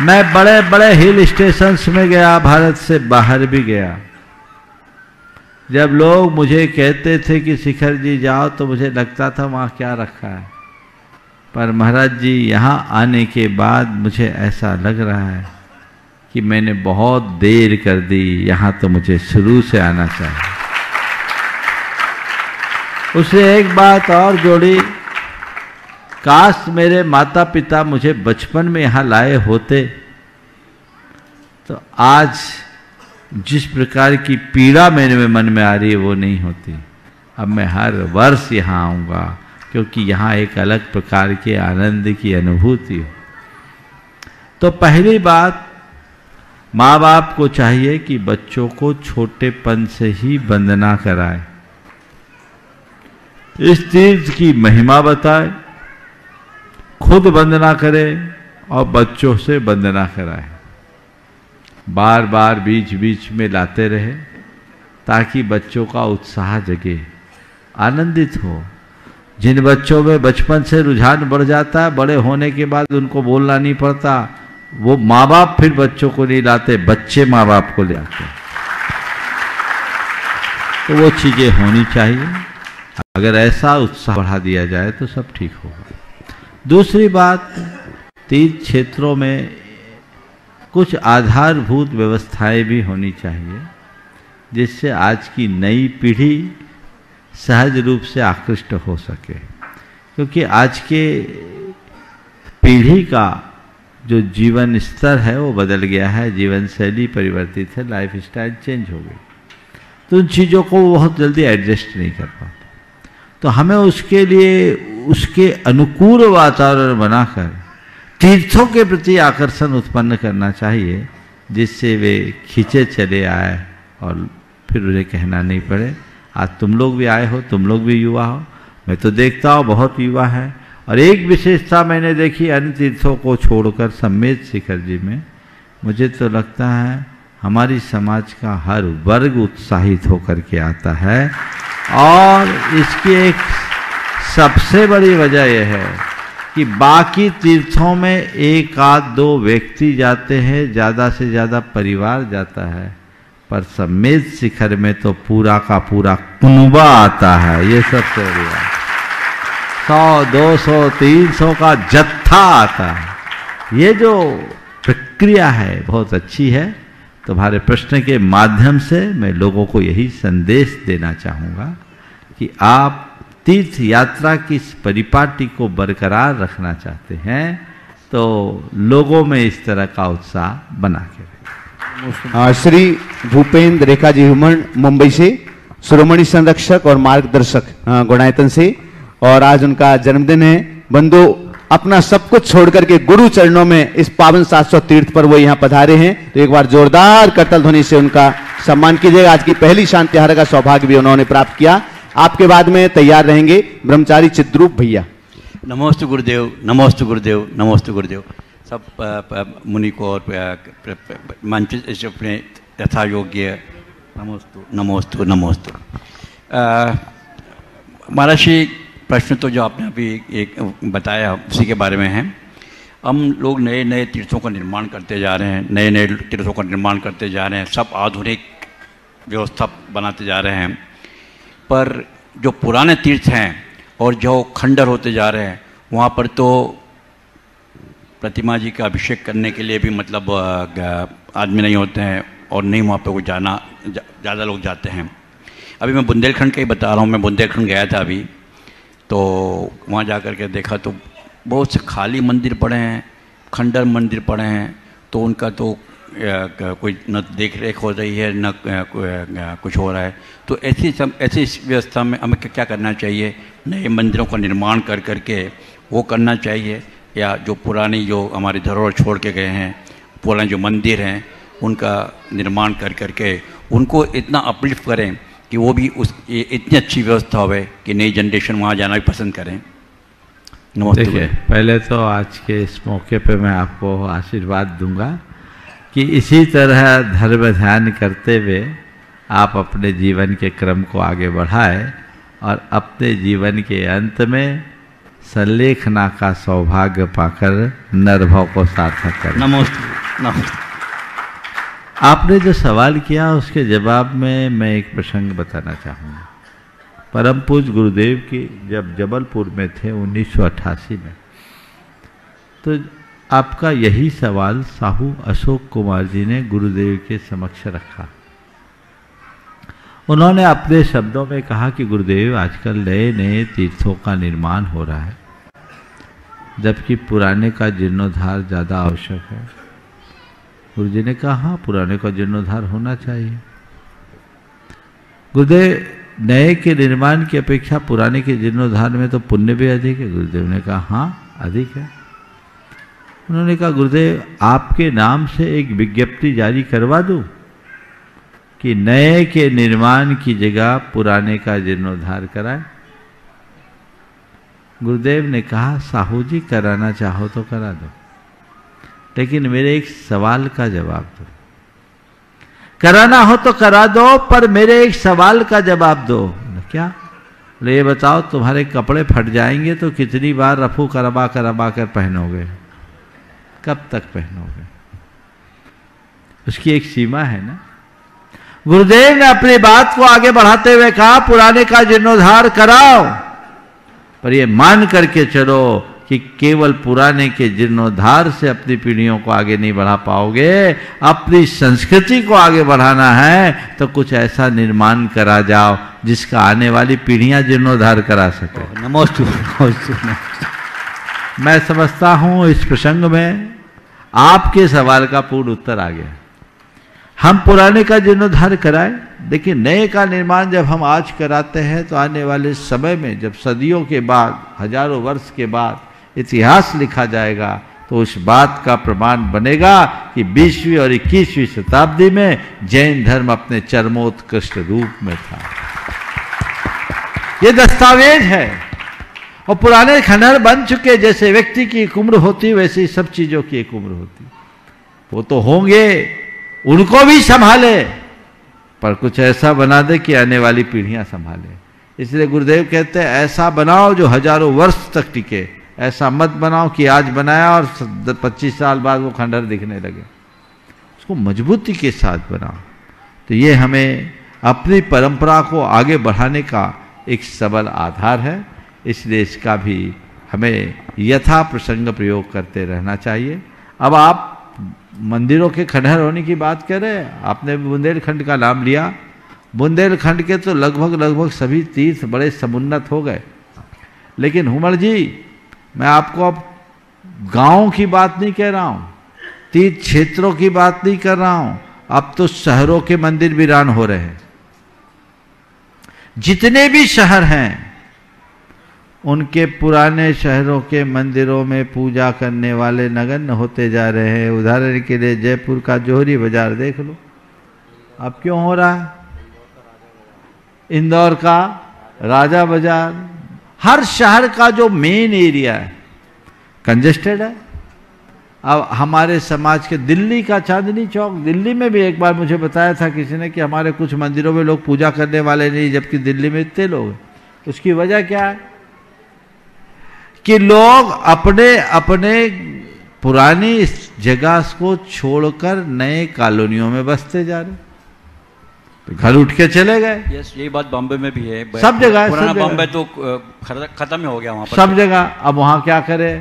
मैं बड़े बड़े हिल स्टेशंस में गया, भारत से बाहर भी गया। जब लोग मुझे कहते थे कि शिखर जी, जाओ तो मुझे लगता था वहाँ क्या रखा है। पर महाराज जी, यहाँ आने के बाद मुझे ऐसा लग रहा है कि मैंने बहुत देर कर दी, यहाँ तो मुझे शुरू से आना चाहिए। उसे एक बात और जोड़ी, काश मेरे माता पिता मुझे बचपन में यहाँ लाए होते तो आज जिस प्रकार की पीड़ा मेरे मन में आ रही है, वो नहीं होती। अब मैं हर वर्ष यहाँ आऊँगा, क्योंकि यहाँ एक अलग प्रकार के आनंद की अनुभूति हो। तो पहली बात माँ बाप को चाहिए कि बच्चों को छोटेपन से ही वंदना कराए। इस तीर्थ की महिमा बताए, खुद वंदना करे और बच्चों से वंदना कराए। बार बार बीच बीच में लाते रहे ताकि बच्चों का उत्साह जगे, आनंदित हो। जिन बच्चों में बचपन से रुझान बढ़ जाता है बड़े होने के बाद उनको बोलना नहीं पड़ता वो माँ बाप फिर बच्चों को नहीं लाते, बच्चे माँ बाप को ले आते तो वो चीज़ें होनी चाहिए। अगर ऐसा उत्साह बढ़ा दिया जाए तो सब ठीक होगा। दूसरी बात तीर्थ क्षेत्रों में कुछ आधारभूत व्यवस्थाएँ भी होनी चाहिए, जिससे आज की नई पीढ़ी सहज रूप से आकृष्ट हो सके। क्योंकि आज के पीढ़ी का जो जीवन स्तर है, वो बदल गया है, जीवन शैली परिवर्तित है लाइफ स्टाइल चेंज हो गई। तो उन चीज़ों को वो बहुत जल्दी एडजस्ट नहीं कर पाते। तो हमें उसके लिए, उसके अनुकूल वातावरण बनाकर, तीर्थों के प्रति आकर्षण उत्पन्न करना चाहिए, जिससे वे खींचे चले आए और फिर उन्हें कहना नहीं पड़े, आज तुम लोग भी आए हो, तुम लोग भी युवा हो। मैं तो देखता हूँ, बहुत युवा है। और एक विशेषता मैंने देखी अन्य तीर्थों को छोड़कर सम्मेद शिखर जी में, मुझे तो लगता है हमारी समाज का हर वर्ग उत्साहित होकर के आता है। और इसकी एक सबसे बड़ी वजह यह है कि बाकी तीर्थों में एक आध दो व्यक्ति जाते हैं, ज़्यादा से ज़्यादा परिवार जाता है, पर सम्मेद शिखर में तो पूरा का पूरा कुनबा आता है, ये सबसे बड़ी बात सौ, दो सौ, तीन सौ का जत्था आता है। ये जो प्रक्रिया है, बहुत अच्छी है। तुम्हारे प्रश्न के माध्यम से मैं लोगों को यही संदेश देना चाहूँगा कि आप तीर्थ यात्रा की इस परिपाटी को बरकरार रखना चाहते हैं तो लोगों में इस तरह का उत्साह बना के श्री भूपेंद्र रेखा जी हुमन मुंबई से श्रोमणी संरक्षक और मार्गदर्शक गुणायतन से। और आज उनका जन्मदिन है। बंधु, अपना सब कुछ छोड़ करके गुरु चरणों में इस पावन सात सौ तीर्थ पर वो यहाँ पधारे हैं। तो एक बार जोरदार करतल ध्वनि से उनका सम्मान कीजिएगा। आज की पहली शांति का सौभाग्य भी उन्होंने प्राप्त किया। आपके बाद में तैयार रहेंगे ब्रह्मचारी चिद्रूप भैया। नमोस्तु गुरुदेव नमोस्तु गुरुदेव नमोस्तु गुरुदेव। सब मुनि को और मंच अपने यथा योग्य नमोस्तु नमोस्तु। नमोस्तु महाराज जी प्रश्न तो जो आपने अभी एक बताया उसी के बारे में है। हम लोग नए नए तीर्थों का निर्माण करते जा रहे हैं नए नए तीर्थों का निर्माण करते जा रहे हैं, सब आधुनिक व्यवस्था बनाते जा रहे हैं। पर जो पुराने तीर्थ हैं और जो खंडर होते जा रहे हैं, वहाँ पर तो प्रतिमा जी का अभिषेक करने के लिए भी मतलब आदमी नहीं होते हैं और नहीं वहाँ पर कोई जाना ज़्यादा लोग जाते हैं। अभी मैं बुंदेलखंड का ही बता रहा हूँ, मैं बुंदेलखंड गया था अभी। तो वहाँ जा कर के देखा तो बहुत से खाली मंदिर पड़े हैं, खंडर मंदिर पड़े हैं तो उनका तो कोई न देख रेख हो रही है, न कुछ हो रहा है। तो ऐसी सब ऐसी व्यवस्था में हमें क्या करना चाहिए? नए मंदिरों का निर्माण कर, करके वो करना चाहिए, या जो पुरानी जो हमारी धरोहर छोड़ के गए हैं, पुराने जो मंदिर हैं, उनका निर्माण कर, करके उनको इतना अपलिफ्ट करें कि वो भी उस ये इतनी अच्छी व्यवस्था होवे कि नई जनरेशन वहाँ जाना भी पसंद करें। नमस्ते देखिए पहले तो आज के इस मौके पे मैं आपको आशीर्वाद दूँगा कि इसी तरह धर्म ध्यान करते हुए आप अपने जीवन के क्रम को आगे बढ़ाएँ और अपने जीवन के अंत में संलेखना का सौभाग्य पाकर नरभव को सार्थक करें। नमस्ते नमस्ते। आपने जो सवाल किया, उसके जवाब में मैं एक प्रसंग बताना चाहूँगा। परम पूज गुरुदेव की जब जबलपुर में थे 1988 में तो आपका यही सवाल साहू अशोक कुमार जी ने गुरुदेव के समक्ष रखा। उन्होंने अपने शब्दों में कहा कि गुरुदेव, आजकल नए नए तीर्थों का निर्माण हो रहा है, जबकि पुराने का जीर्णोद्धार ज़्यादा आवश्यक है। गुरु जी ने कहा हाँ पुराने का जीर्णोद्धार होना चाहिए। गुरुदेव, नए के निर्माण की अपेक्षा पुराने के जीर्णोद्धार में तो पुण्य भी अधिक है। गुरुदेव ने कहा हाँ अधिक है। उन्होंने कहा, गुरुदेव, आपके नाम से एक विज्ञप्ति जारी करवा दूँ कि नए के निर्माण की जगह पुराने का जीर्णोद्धार कराए? गुरुदेव ने कहा, साहू जी, कराना चाहो तो करा दो। लेकिन मेरे एक सवाल का जवाब दो। कराना हो तो करा दो, पर मेरे एक सवाल का जवाब दो। क्या? ये बताओ, तुम्हारे कपड़े फट जाएँगे तो कितनी बार रफू करबा करबा कर पहनोगे? कब तक पहनोगे? उसकी एक सीमा है ना? गुरुदेव ने अपनी बात को आगे बढ़ाते हुए कहा, पुराने का जीर्णोद्धार कराओ, पर ये मान करके चलो कि केवल पुराने के जीर्णोद्धार से अपनी पीढ़ियों को आगे नहीं बढ़ा पाओगे अपनी संस्कृति को आगे बढ़ाना है तो कुछ ऐसा निर्माण करा जाओ जिसका आने वाली पीढ़ियाँ जीर्णोद्धार करा सके। नमोस्तु मैं समझता हूँ इस प्रसंग में आपके सवाल का पूर्ण उत्तर आ गया हम पुराने का जीर्णोद्धार कराएँ लेकिन नए का निर्माण जब हम आज कराते हैं तो आने वाले समय में जब सदियों के बाद हज़ारों वर्ष के बाद इतिहास लिखा जाएगा तो उस बात का प्रमाण बनेगा कि 20वीं और 21वीं शताब्दी में जैन धर्म अपने चरमोत्कृष्ट रूप में था। ये दस्तावेज़ है और पुराने खंडहर बन चुके, जैसे व्यक्ति की एक उम्र होती, वैसे ही सब चीज़ों की एक उम्र होती। वो तो होंगे, उनको भी संभाले, पर कुछ ऐसा बना दे कि आने वाली पीढ़ियाँ संभाले। इसलिए गुरुदेव कहते हैं, ऐसा बनाओ जो हज़ारों वर्ष तक टिके। ऐसा मत बनाओ कि आज बनाया और पच्चीस साल बाद वो खंडहर दिखने लगे। उसको मजबूती के साथ बनाओ तो ये हमें अपनी परंपरा को आगे बढ़ाने का एक सबल आधार है। इसलिए इसका भी हमें यथा प्रसंग प्रयोग करते रहना चाहिए। अब आप मंदिरों के खंडहर होने की बात कर रहे हैं। आपने बुंदेलखंड का नाम लिया। बुंदेलखंड के तो लगभग लगभग सभी तीर्थ बड़े समुन्नत हो गए। लेकिन हुमर जी मैं आपको अब गाँवों की बात नहीं कह रहा हूँ तीर्थ क्षेत्रों की बात नहीं कर रहा हूँ, अब तो शहरों के मंदिर वीरान हो रहे हैं। जितने भी शहर हैं, उनके पुराने शहरों के मंदिरों में पूजा करने वाले नगण्य होते जा रहे हैं। उदाहरण के लिए जयपुर का जोहरी बाज़ार देख लो। अब क्यों हो रहा है? इंदौर का राजा बाज़ार हर शहर का जो मेन एरिया है कंजेस्टेड है। अब हमारे समाज के दिल्ली का चांदनी चौक, दिल्ली में भी एक बार मुझे बताया था किसी ने कि हमारे कुछ मंदिरों में लोग पूजा करने वाले नहीं, जबकि दिल्ली में इतने लोग हैं। उसकी वजह क्या है? कि लोग अपने अपने पुरानी जगह को छोड़कर नए कॉलोनियों में बसते जा रहे तो घर उठ के चले गए। यस यही बात बॉम्बे में भी है। सब जगह पुराना बॉम्बे तो खत्म ही हो गया वहाँ पर। सब जगह। अब वहाँ क्या करे?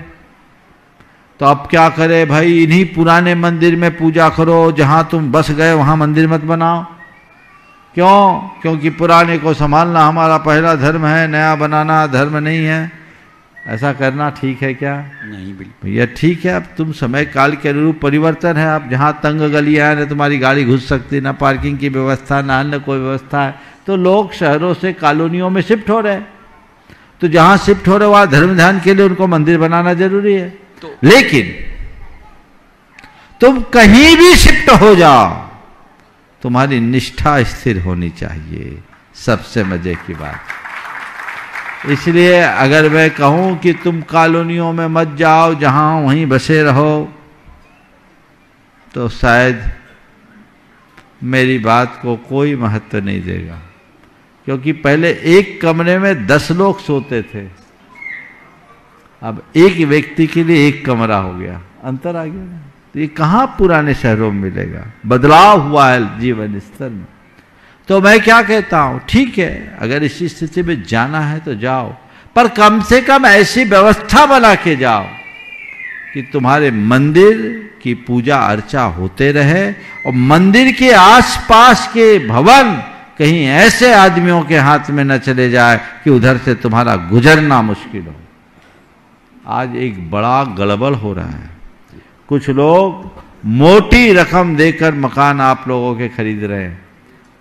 तो अब क्या करे भाई? इन्हीं पुराने मंदिर में पूजा करो। जहाँ तुम बस गए वहाँ मंदिर मत बनाओ। क्यों? क्योंकि पुराने को संभालना हमारा पहला धर्म है नया बनाना धर्म नहीं है। ऐसा करना ठीक है क्या? नहीं बिल्कुल। भैया ठीक है अब तुम समय काल के अनुरूप परिवर्तन है अब जहाँ तंग गलियाँ हैं न तुम्हारी गाड़ी घुस सकती ना पार्किंग की व्यवस्था ना अन्य कोई व्यवस्था है तो लोग शहरों से कॉलोनियों में शिफ्ट हो रहे हैं। तो जहाँ शिफ्ट हो रहे वहाँ धर्म ध्यान के लिए उनको मंदिर बनाना ज़रूरी है। तो लेकिन तुम कहीं भी शिफ्ट हो जाओ तुम्हारी निष्ठा स्थिर होनी चाहिए। सबसे मज़े की बात। इसलिए अगर मैं कहूँ कि तुम कॉलोनियों में मत जाओ, जहाँ वहीं बसे रहो तो शायद मेरी बात को कोई महत्व नहीं देगा। क्योंकि पहले एक कमरे में दस लोग सोते थे, अब एक व्यक्ति के लिए एक कमरा हो गया। अंतर आ गया। तो ये कहाँ पुराने शहरों में मिलेगा? बदलाव हुआ है जीवन स्तर में। तो मैं क्या कहता हूँ? ठीक है, अगर इसी स्थिति में जाना है तो जाओ। पर कम से कम ऐसी व्यवस्था बना के जाओ कि तुम्हारे मंदिर की पूजा अर्चा होते रहे और मंदिर के आसपास के भवन कहीं ऐसे आदमियों के हाथ में न चले जाए कि उधर से तुम्हारा गुजरना मुश्किल हो। आज एक बड़ा गड़बड़ हो रहा है। कुछ लोग मोटी रकम देकर मकान आप लोगों के खरीद रहे हैं।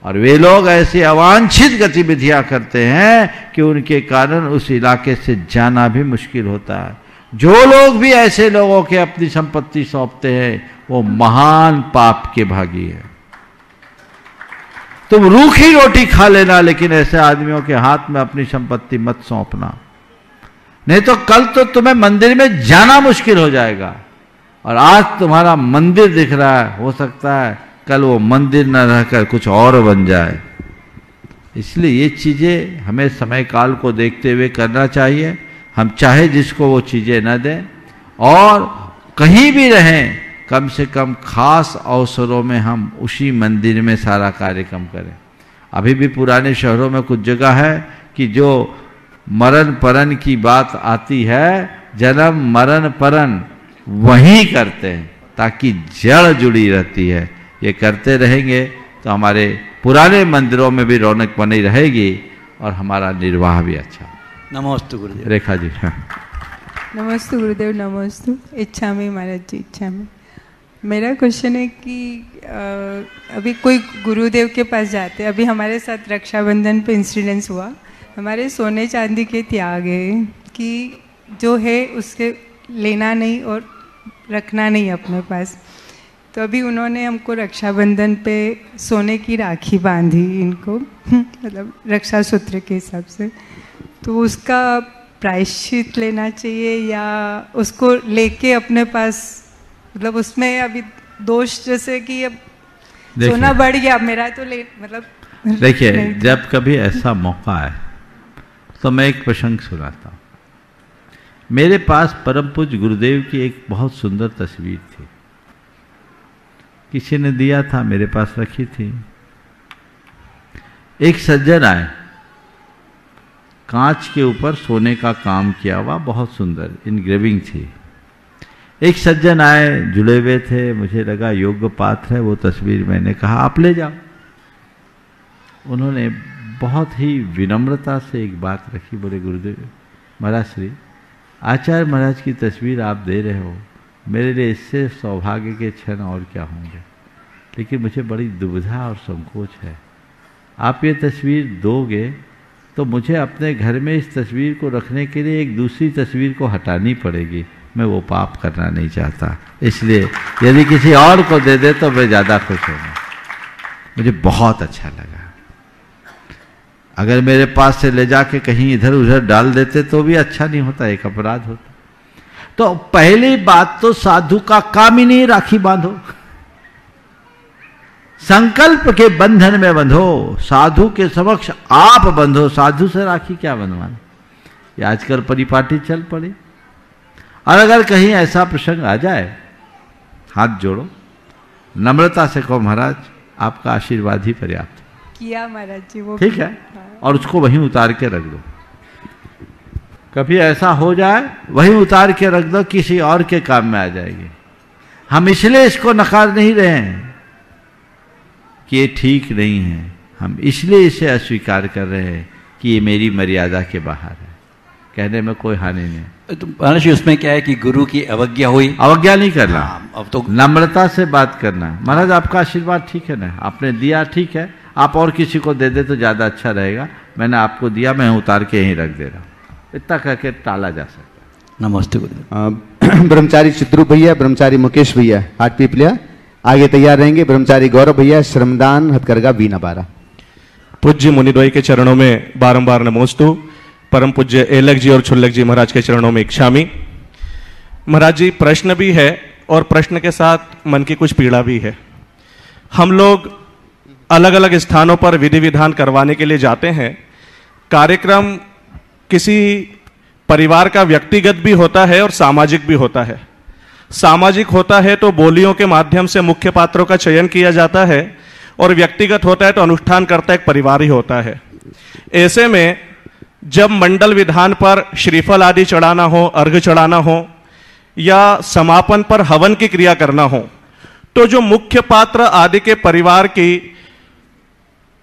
और वे लोग ऐसी अवांछित गतिविधियाँ करते हैं कि उनके कारण उस इलाके से जाना भी मुश्किल होता है। जो लोग भी ऐसे लोगों के अपनी संपत्ति सौंपते हैं, वो महान पाप के भागी है। तुम रूखी रोटी खा लेना, लेकिन ऐसे आदमियों के हाथ में अपनी संपत्ति मत सौंपना। नहीं तो कल तो तुम्हें मंदिर में जाना मुश्किल हो जाएगा। और आज तुम्हारा मंदिर दिख रहा है, हो सकता है कल वो मंदिर न रहकर कुछ और बन जाए। इसलिए ये चीज़ें हमें समय काल को देखते हुए करना चाहिए। हम चाहे जिसको वो चीज़ें न दें और कहीं भी रहें, कम से कम खास अवसरों में हम उसी मंदिर में सारा कार्यक्रम करें। अभी भी पुराने शहरों में कुछ जगह है कि जो मरण परन की बात आती है, जन्म मरण परन वहीं करते हैं ताकि जड़ जुड़ी रहती है। ये करते रहेंगे तो हमारे पुराने मंदिरों में भी रौनक बनी रहेगी और हमारा निर्वाह भी अच्छा नमस्ते गुरुदेव। रेखा जी हाँ। नमस्ते गुरुदेव नमस्ते। इच्छा में महाराज जी इच्छा में। मेरा क्वेश्चन है कि अभी कोई गुरुदेव के पास जाते अभी हमारे साथ रक्षाबंधन पे इंसिडेंस हुआ। हमारे सोने चांदी के त्याग है कि जो है उसके लेना नहीं और रखना नहीं अपने पास। तो अभी उन्होंने हमको रक्षाबंधन पे सोने की राखी बांधी इनको मतलब रक्षा सूत्र के हिसाब से। तो उसका प्रायश्चित लेना चाहिए या उसको लेके अपने पास मतलब उसमें अभी दोष जैसे कि अब सोना बढ़ गया मेरा तो ले मतलब देखिए जब कभी ऐसा मौका है तो मैं एक प्रसंग सुनाता हूँ। मेरे पास परम पूज्य गुरुदेव की एक बहुत सुंदर तस्वीर थी। किसी ने दिया था, मेरे पास रखी थी। एक सज्जन आए। कांच के ऊपर सोने का काम किया हुआ, बहुत सुंदर इनग्रेविंग थी। एक सज्जन आए, जुड़े हुए थे, मुझे लगा योग्य पात्र है, वो तस्वीर मैंने कहा, आप ले जाओ। उन्होंने बहुत ही विनम्रता से एक बात रखी, बोले, गुरुदेव, महाराज श्री, आचार्य महाराज की तस्वीर आप दे रहे हो मेरे लिए इससे सौभाग्य के क्षण और क्या होंगे? लेकिन मुझे बड़ी दुविधा और संकोच है। आप ये तस्वीर दोगे तो मुझे अपने घर में इस तस्वीर को रखने के लिए एक दूसरी तस्वीर को हटानी पड़ेगी। मैं वो पाप करना नहीं चाहता। इसलिए यदि किसी और को दे दे तो मैं ज़्यादा खुश होगा मुझे बहुत अच्छा लगा। अगर मेरे पास से ले जाके कहीं इधर उधर डाल देते तो भी अच्छा नहीं होता, एक अपराध होता। तो पहली बात तो साधु का काम ही नहीं राखी बांधो। संकल्प के बंधन में बंधो साधु के समक्ष आप बंधो। साधु से राखी क्या बंधवाना ये आजकल परिपाटी चल पड़ी। और अगर कहीं ऐसा प्रसंग आ जाए हाथ जोड़ो। नम्रता से कहो महाराज आपका आशीर्वाद ही पर्याप्त किया महाराज जी वो ठीक है। और उसको वहीं उतार के रख दो। कभी ऐसा हो जाए वही उतार के रख दो किसी और के काम में आ जाएगी। हम इसलिए इसको नकार नहीं रहे हैं कि ये ठीक नहीं है। हम इसलिए इसे अस्वीकार कर रहे हैं कि ये मेरी मर्यादा के बाहर है। कहने में कोई हानि नहीं तो महाराज उसमें क्या है कि गुरु की अवज्ञा हुई? अवज्ञा नहीं करना। अब तो नम्रता से बात करना। महाराज आपका आशीर्वाद ठीक है ना? आपने दिया ठीक है। आप और किसी को दे दे तो ज़्यादा अच्छा रहेगा। मैंने आपको दिया मैं उतार के यहीं रख दे रहा हूँ। इतना करके टाला जा सकता है। नमस्ते [clears throat] ब्रह्मचारी चित्रू भैया ब्रह्मचारी मुकेश भैया हाट पीप लिया आगे तैयार रहेंगे। ब्रह्मचारी गौरव भैया श्रमदान हथकरगा बीना बारा पूज्य मुनिद्वय के चरणों में बारंबार नमोस्तु। परम पूज्य एलक जी और छुल्लक जी महाराज के चरणों में इच्छामी। महाराज जी प्रश्न भी है और प्रश्न के साथ मन की कुछ पीड़ा भी है। हम लोग अलग अलग स्थानों पर विधि विधान करवाने के लिए जाते हैं। कार्यक्रम किसी परिवार का व्यक्तिगत भी होता है और सामाजिक भी होता है। सामाजिक होता है तो बोलियों के माध्यम से मुख्य पात्रों का चयन किया जाता है और व्यक्तिगत होता है तो अनुष्ठान करता एक परिवार ही होता है। ऐसे में जब मंडल विधान पर श्रीफल आदि चढ़ाना हो, अर्घ चढ़ाना हो या समापन पर हवन की क्रिया करना हो तो जो मुख्य पात्र आदि के परिवार की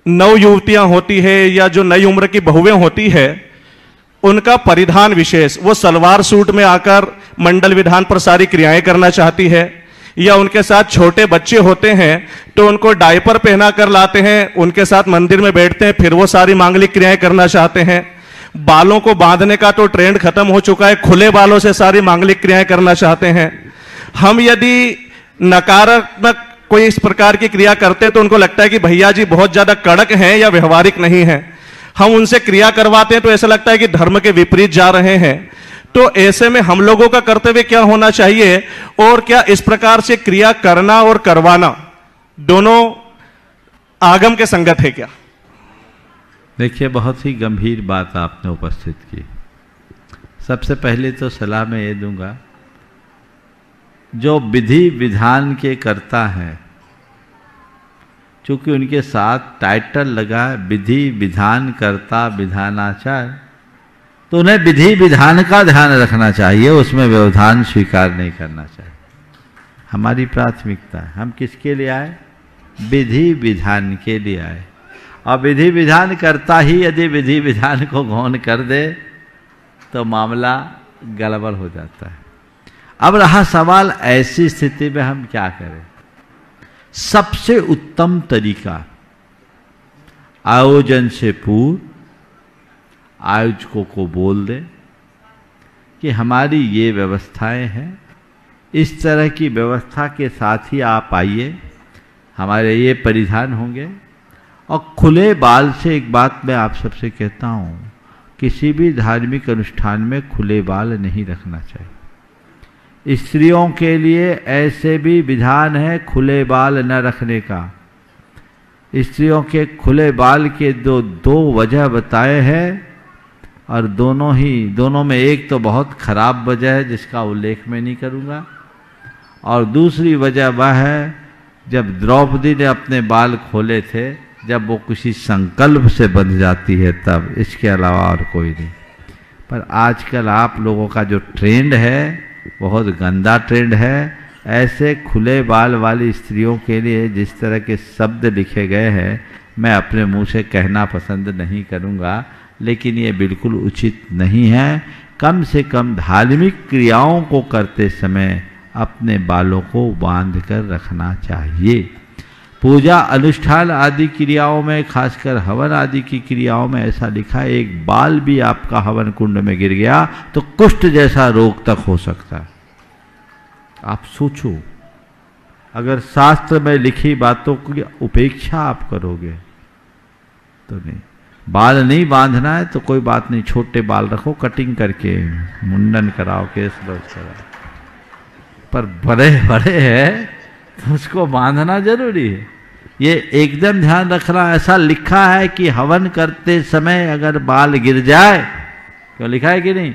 नव युवतियाँ होती है या जो नई उम्र की बहुएँ होती है उनका परिधान विशेष, वो सलवार सूट में आकर मंडल विधान पर सारी क्रियाएँ करना चाहती है, या उनके साथ छोटे बच्चे होते हैं तो उनको डायपर पहना कर लाते हैं, उनके साथ मंदिर में बैठते हैं, फिर वो सारी मांगलिक क्रियाएँ करना चाहते हैं। बालों को बांधने का तो ट्रेंड खत्म हो चुका है, खुले बालों से सारी मांगलिक क्रियाएँ करना चाहते हैं। हम यदि नकारात्मक कोई इस प्रकार की क्रिया करते हैं तो उनको लगता है कि भैया जी बहुत ज़्यादा कड़क हैं या व्यवहारिक नहीं है। हम उनसे क्रिया करवाते हैं तो ऐसा लगता है कि धर्म के विपरीत जा रहे हैं। तो ऐसे में हम लोगों का कर्तव्य क्या होना चाहिए, और क्या इस प्रकार से क्रिया करना और करवाना दोनों आगम के संगत है क्या? देखिए, बहुत ही गंभीर बात आपने उपस्थित की। सबसे पहले तो सलाह मैं ये दूँगा, जो विधि विधान के करता है चूँकि उनके साथ टाइटल लगा विधि, विधान करता, विधानाचार तो उन्हें विधि, विधान का ध्यान रखना चाहिए, उसमें व्यवधान स्वीकार नहीं करना चाहिए। हमारी प्राथमिकता है, हम किसके लिए आए? विधि, विधान के लिए आए। और विधि, विधान करता ही यदि विधि, विधान को गौन कर दे तो मामला गड़बड़ हो जाता है। अब रहा सवाल, ऐसी स्थिति में हम क्या करें? सबसे उत्तम तरीका। आयोजन से पूर्व, आयोजकों को बोल दे कि हमारी ये व्यवस्थाएँ हैं। इस तरह की व्यवस्था के साथ ही आप आइए, हमारे ये परिधान होंगे। और खुले बाल से एक बात मैं आप सबसे कहता हूँ, किसी भी धार्मिक अनुष्ठान में खुले बाल नहीं रखना चाहिए। स्त्रियों के लिए ऐसे भी विधान है खुले बाल न रखने का। स्त्रियों के खुले बाल के दो दो वजह बताए हैं और दोनों ही, दोनों में एक तो बहुत खराब वजह है, जिसका उल्लेख मैं नहीं करूँगा। और दूसरी वजह वह है, जब द्रौपदी ने अपने बाल खोले थे, जब वो किसी संकल्प से बंध जाती है तब, इसके अलावा और कोई नहीं। पर आजकल आप लोगों का जो ट्रेंड है बहुत गंदा ट्रेंड है। ऐसे खुले बाल वाली स्त्रियों के लिए जिस तरह के शब्द लिखे गए हैं, मैं अपने मुँह से कहना पसंद नहीं करूँगा, लेकिन ये बिल्कुल उचित नहीं है। कम से कम धार्मिक क्रियाओं को करते समय अपने बालों को बाँध कर रखना चाहिए। पूजा अनुष्ठान आदि क्रियाओं में, खासकर हवन आदि की क्रियाओं में ऐसा लिखा है एक बाल भी आपका हवन कुंड में गिर गया तो कुष्ठ जैसा रोग तक हो सकता है। आप सोचो, अगर शास्त्र में लिखी बातों की उपेक्षा आप करोगे तो नहीं। बाल नहीं बांधना है तो कोई बात नहीं, छोटे बाल रखो, कटिंग करके, मुंडन कराओ, केस बस कराओ। पर बड़े बड़े हैं तो उसको बांधना ज़रूरी है। ये एकदम ध्यान रखना, ऐसा लिखा है कि हवन करते समय अगर बाल गिर जाए, क्यों लिखा है कि नहीं?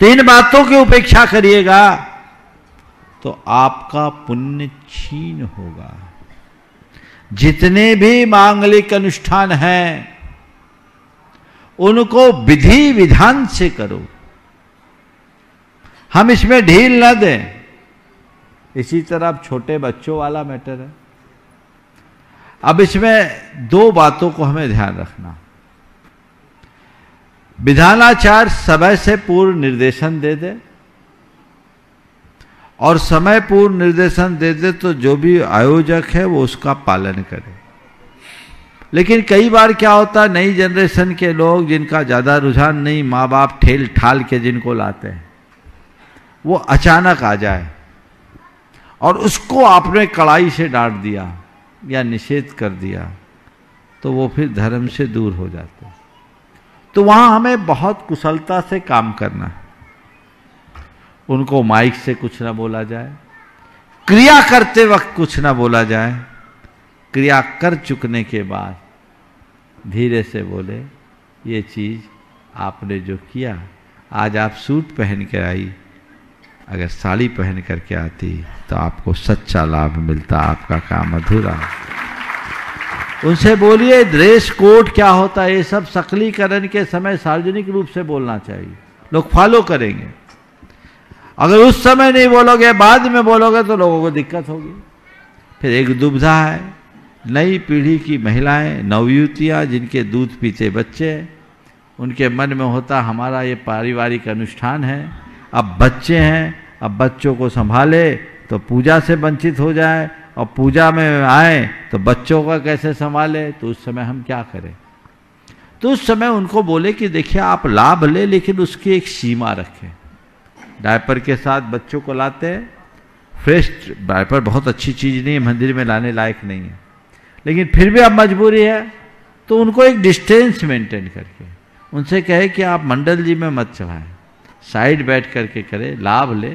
तीन बातों की उपेक्षा करिएगा तो आपका पुण्य छीन होगा। जितने भी मांगलिक अनुष्ठान हैं, उनको विधि विधान से करो। हम इसमें ढील न दें। इसी तरह अब छोटे बच्चों वाला मैटर है। अब इसमें दो बातों को हमें ध्यान रखना। विधानाचार समय से पूर्व निर्देशन दे दे और समय पूर्व निर्देशन दे दे तो जो भी आयोजक है वो उसका पालन करे। लेकिन कई बार क्या होता है, नई जनरेशन के लोग जिनका ज़्यादा रुझान नहीं, माँ बाप ठेल ठाल के जिनको लाते हैं, वो अचानक आ जाए। और उसको आपने कड़ाई से डांट दिया या निषेध कर दिया तो वो फिर धर्म से दूर हो जाते। तो वहाँ हमें बहुत कुशलता से काम करना है। उनको माइक से कुछ ना बोला जाए, क्रिया करते वक्त कुछ ना बोला जाए, क्रिया कर चुकने के बाद धीरे से बोले, ये चीज़ आपने जो किया, आज आप सूट पहन के आई अगर साड़ी पहन करके आती तो आपको सच्चा लाभ मिलता, आपका काम अधूरा। उनसे बोलिए ड्रेस कोड क्या होता है? ये सब सकलीकरण के समय सार्वजनिक रूप से बोलना चाहिए। लोग फॉलो करेंगे। अगर उस समय नहीं बोलोगे, बाद में बोलोगे तो लोगों को दिक्कत होगी। फिर एक दुविधा है। नई पीढ़ी की महिलाएँ नवयुवतियाँ जिनके दूध पीते बच्चे, उनके मन में होता, हमारा ये पारिवारिक अनुष्ठान है अब बच्चे हैं, अब बच्चों को संभाले तो पूजा से वंचित हो जाए और पूजा में आए तो बच्चों का कैसे संभाले? तो उस समय हम क्या करें? तो उस समय उनको बोले कि देखिए, आप लाभ ले, लेकिन उसकी एक सीमा रखें। डायपर के साथ बच्चों को लाते हैं। फ्रेश डायपर बहुत अच्छी चीज़ नहीं है, मंदिर में लाने लायक नहीं है। लेकिन फिर भी अब मजबूरी है तो उनको एक डिस्टेंस मेंटेन करके, उनसे कहे कि आप मंडल जी में मत चढ़ाएँ। साइड बैठ करके करे, लाभ ले,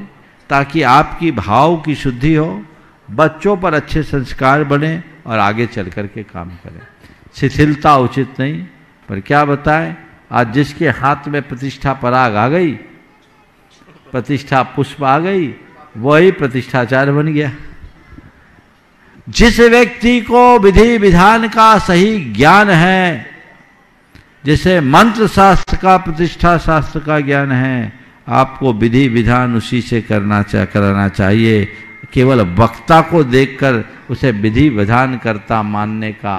ताकि आपकी भाव की शुद्धि हो, बच्चों पर अच्छे संस्कार बने और आगे चल कर के काम करें। शिथिलता उचित नहीं, पर क्या बताएँ, आज जिसके हाथ में प्रतिष्ठा पराग आ गई, प्रतिष्ठा पुष्प आ गई, वही प्रतिष्ठाचार बन गया। जिस व्यक्ति को विधि विधान का सही ज्ञान है, जिसे मंत्र शास्त्र का, प्रतिष्ठा शास्त्र का ज्ञान है आपको विधि विधान उसी से करना चा, कराना चाहिए। केवल वक्ता को देखकर उसे विधि विधान करता मानने का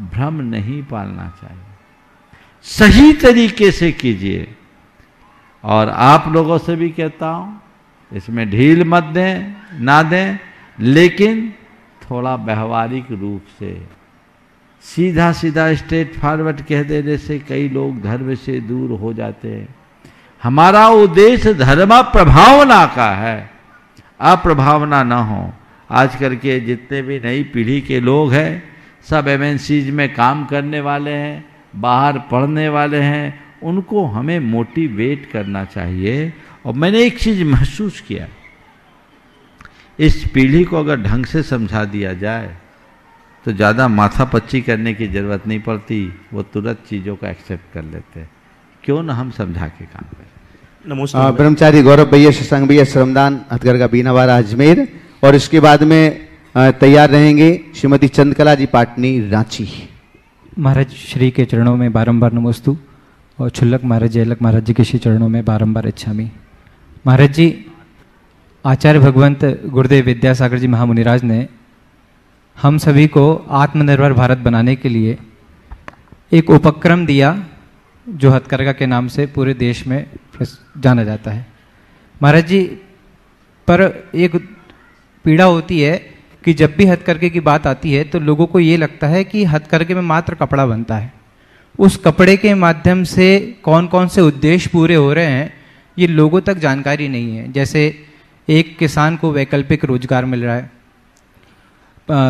भ्रम नहीं पालना चाहिए। सही तरीके से कीजिए। और आप लोगों से भी कहता हूँ इसमें ढील मत दें ना दें लेकिन थोड़ा व्यवहारिक रूप से। सीधा सीधा स्ट्रेट फॉरवर्ड कह देने से कई लोग धर्म से दूर हो जाते हैं। हमारा उद्देश्य धर्म प्रभावना का है। अप्रभावना ना हो। आज करके जितने भी नई पीढ़ी के लोग हैं, सब एम में काम करने वाले हैं, बाहर पढ़ने वाले हैं, उनको हमें मोटिवेट करना चाहिए। और मैंने एक चीज़ महसूस किया। इस पीढ़ी को अगर ढंग से समझा दिया जाए तो ज़्यादा माथा पच्ची करने की ज़रूरत नहीं पड़ती, वो तुरंत चीज़ों को एक्सेप्ट कर लेते हैं। क्यों ना हम समझा के काम करें। नमस्कार ब्रह्मचारी गौरव भैया शशांक भैया श्रमदान हथगरगा बीनावारा अजमेर। और इसके बाद में तैयार रहेंगे श्रीमती चंद्रकला जी पाटनी रांची। महाराज श्री के चरणों में बारंबार नमोस्तु। और छुल्लक महाराज जयलक महाराज जी के श्री चरणों में बारंबार इच्छामी। महाराज जी आचार्य भगवंत गुरुदेव विद्यासागर जी महामुनिराज ने हम सभी को आत्मनिर्भर भारत बनाने के लिए एक उपक्रम दिया जो हथकरघा के नाम से पूरे देश में जाना जाता है। महाराज जी, पर एक पीड़ा होती है कि जब भी हथकरघे की बात आती है तो लोगों को ये लगता है कि हथकरघे में मात्र कपड़ा बनता है। उस कपड़े के माध्यम से कौन कौन से उद्देश्य पूरे हो रहे हैं, ये लोगों तक जानकारी नहीं है। जैसे एक किसान को वैकल्पिक रोज़गार मिल रहा है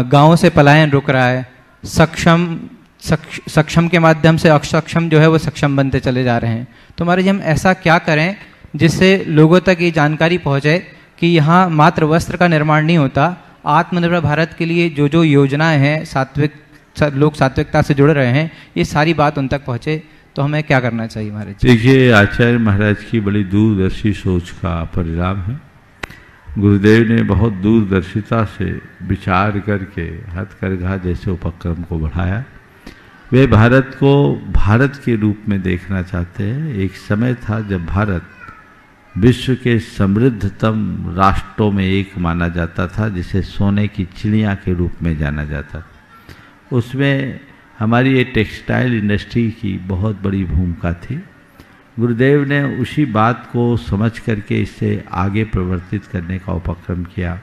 गाँवों से पलायन रुक रहा है, सक्षम सक्ष- सक्षम के माध्यम से अक्षम जो है वो सक्षम बनते चले जा रहे हैं। तो महाराज हम ऐसा क्या करें जिससे लोगों तक ये जानकारी पहुँचे कि यहाँ मात्र वस्त्र का निर्माण नहीं होता, आत्मनिर्भर भारत के लिए जो जो योजनाएँ हैं, सात्विक लोग सात्विकता से जुड़ रहे हैं, ये सारी बात उन तक पहुँचे तो हमें क्या करना चाहिए महाराज देखिए, आचार्य महाराज की बड़ी दूरदर्शी सोच का परिणाम है। गुरुदेव ने बहुत दूरदर्शिता से विचार करके हथकरघा जैसे उपक्रम को बढ़ाया। वे भारत को भारत के रूप में देखना चाहते हैं। एक समय था जब भारत विश्व के समृद्धतम राष्ट्रों में एक माना जाता था, जिसे सोने की चिड़िया के रूप में जाना जाता उसमें हमारी ये टेक्सटाइल इंडस्ट्री की बहुत बड़ी भूमिका थी। गुरुदेव ने उसी बात को समझ करके इसे आगे प्रवर्तित करने का उपक्रम किया।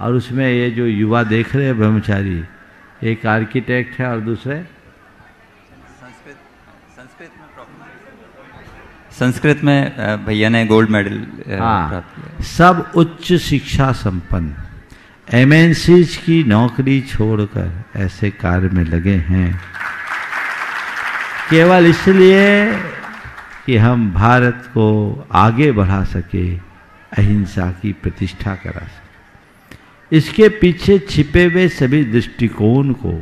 और उसमें ये जो युवा देख रहे हैं ब्रह्मचारी, एक आर्किटेक्ट है और दूसरे संस्कृत में भैया ने गोल्ड मेडल हाँ। प्राप्त किया। सब उच्च शिक्षा संपन्न। एमएनसीज की नौकरी छोड़कर ऐसे कार्य में लगे हैं। केवल इसलिए कि हम भारत को आगे बढ़ा सके अहिंसा की प्रतिष्ठा करा सके। इसके पीछे छिपे हुए सभी दृष्टिकोण को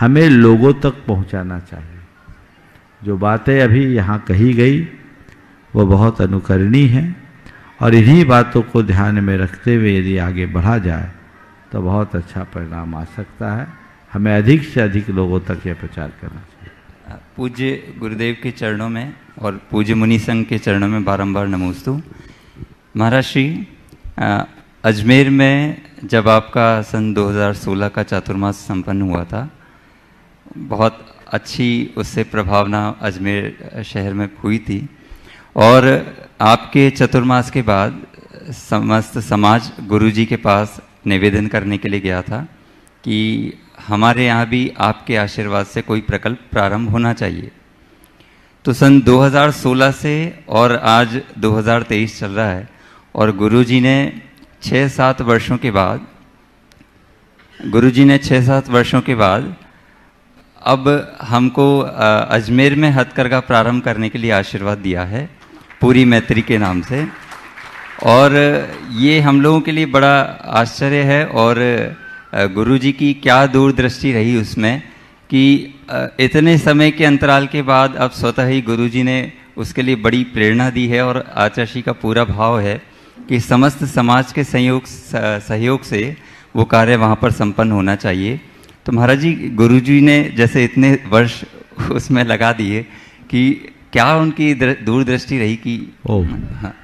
हमें लोगों तक पहुंचाना चाहिए। जो बातें अभी यहाँ कही गई, वो बहुत अनुकरणीय हैं। और इन्हीं बातों को ध्यान में रखते हुए यदि आगे बढ़ा जाए तो बहुत अच्छा परिणाम आ सकता है। हमें अधिक से अधिक लोगों तक यह प्रचार करना चाहिए। पूज्य गुरुदेव के चरणों में और पूज्य मुनि संघ के चरणों में बारंबार नमोस्तु। महाराज श्री अजमेर में जब आपका सन 2016 का चातुर्मास संपन्न हुआ था, बहुत अच्छी उससे प्रभावना अजमेर शहर में हुई थी। और आपके चतुर्मास के बाद समस्त समाज गुरुजी के पास निवेदन करने के लिए गया था कि हमारे यहाँ भी आपके आशीर्वाद से कोई प्रकल्प प्रारंभ होना चाहिए। तो सन 2016 से और आज 2023 चल रहा है और गुरुजी ने छः सात वर्षों के बाद, गुरुजी ने छः सात वर्षों के बाद अब हमको अजमेर में हथकरघा प्रारंभ करने के लिए आशीर्वाद दिया है पूरी मैत्री के नाम से। और ये हम लोगों के लिए बड़ा आश्चर्य है और अ, गुरुजी की क्या दूरदृष्टि रही उसमें कि इतने समय के अंतराल के बाद अब स्वतः ही गुरुजी ने उसके लिए बड़ी प्रेरणा दी है और आचार्य का पूरा भाव है कि समस्त समाज के संयोग सहयोग से वो कार्य वहाँ पर संपन्न होना चाहिए। तो महाराज जी गुरु जी ने जैसे इतने वर्ष उसमें लगा दिए कि क्या उनकी दूरदृष्टि रही कि ओ। हाँ।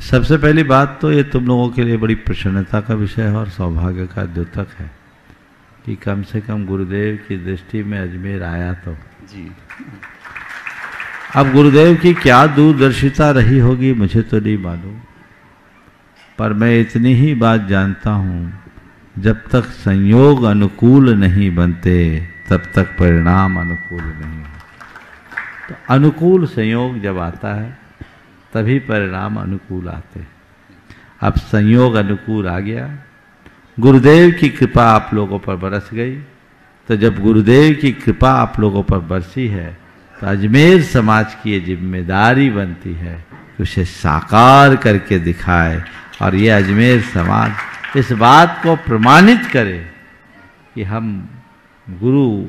सबसे पहली बात तो ये तुम लोगों के लिए बड़ी प्रसन्नता का विषय है और सौभाग्य का द्योतक है कि कम से कम गुरुदेव की दृष्टि में अजमेर आया तो। जी। अब गुरुदेव की क्या दूरदर्शिता रही होगी मुझे तो नहीं मालूम पर मैं इतनी ही बात जानता हूँ जब तक संयोग अनुकूल नहीं बनते, तब तक परिणाम अनुकूल नहीं तो अनुकूल संयोग जब आता है, तभी परिणाम अनुकूल आते हैं। अब संयोग अनुकूल आ गया। गुरुदेव की कृपा आप लोगों पर बरस गई। तो जब गुरुदेव की कृपा आप लोगों पर बरसी है तो अजमेर समाज की ये ज़िम्मेदारी बनती है कि उसे साकार करके दिखाए। और ये अजमेर समाज इस बात को प्रमाणित करे कि हम गुरु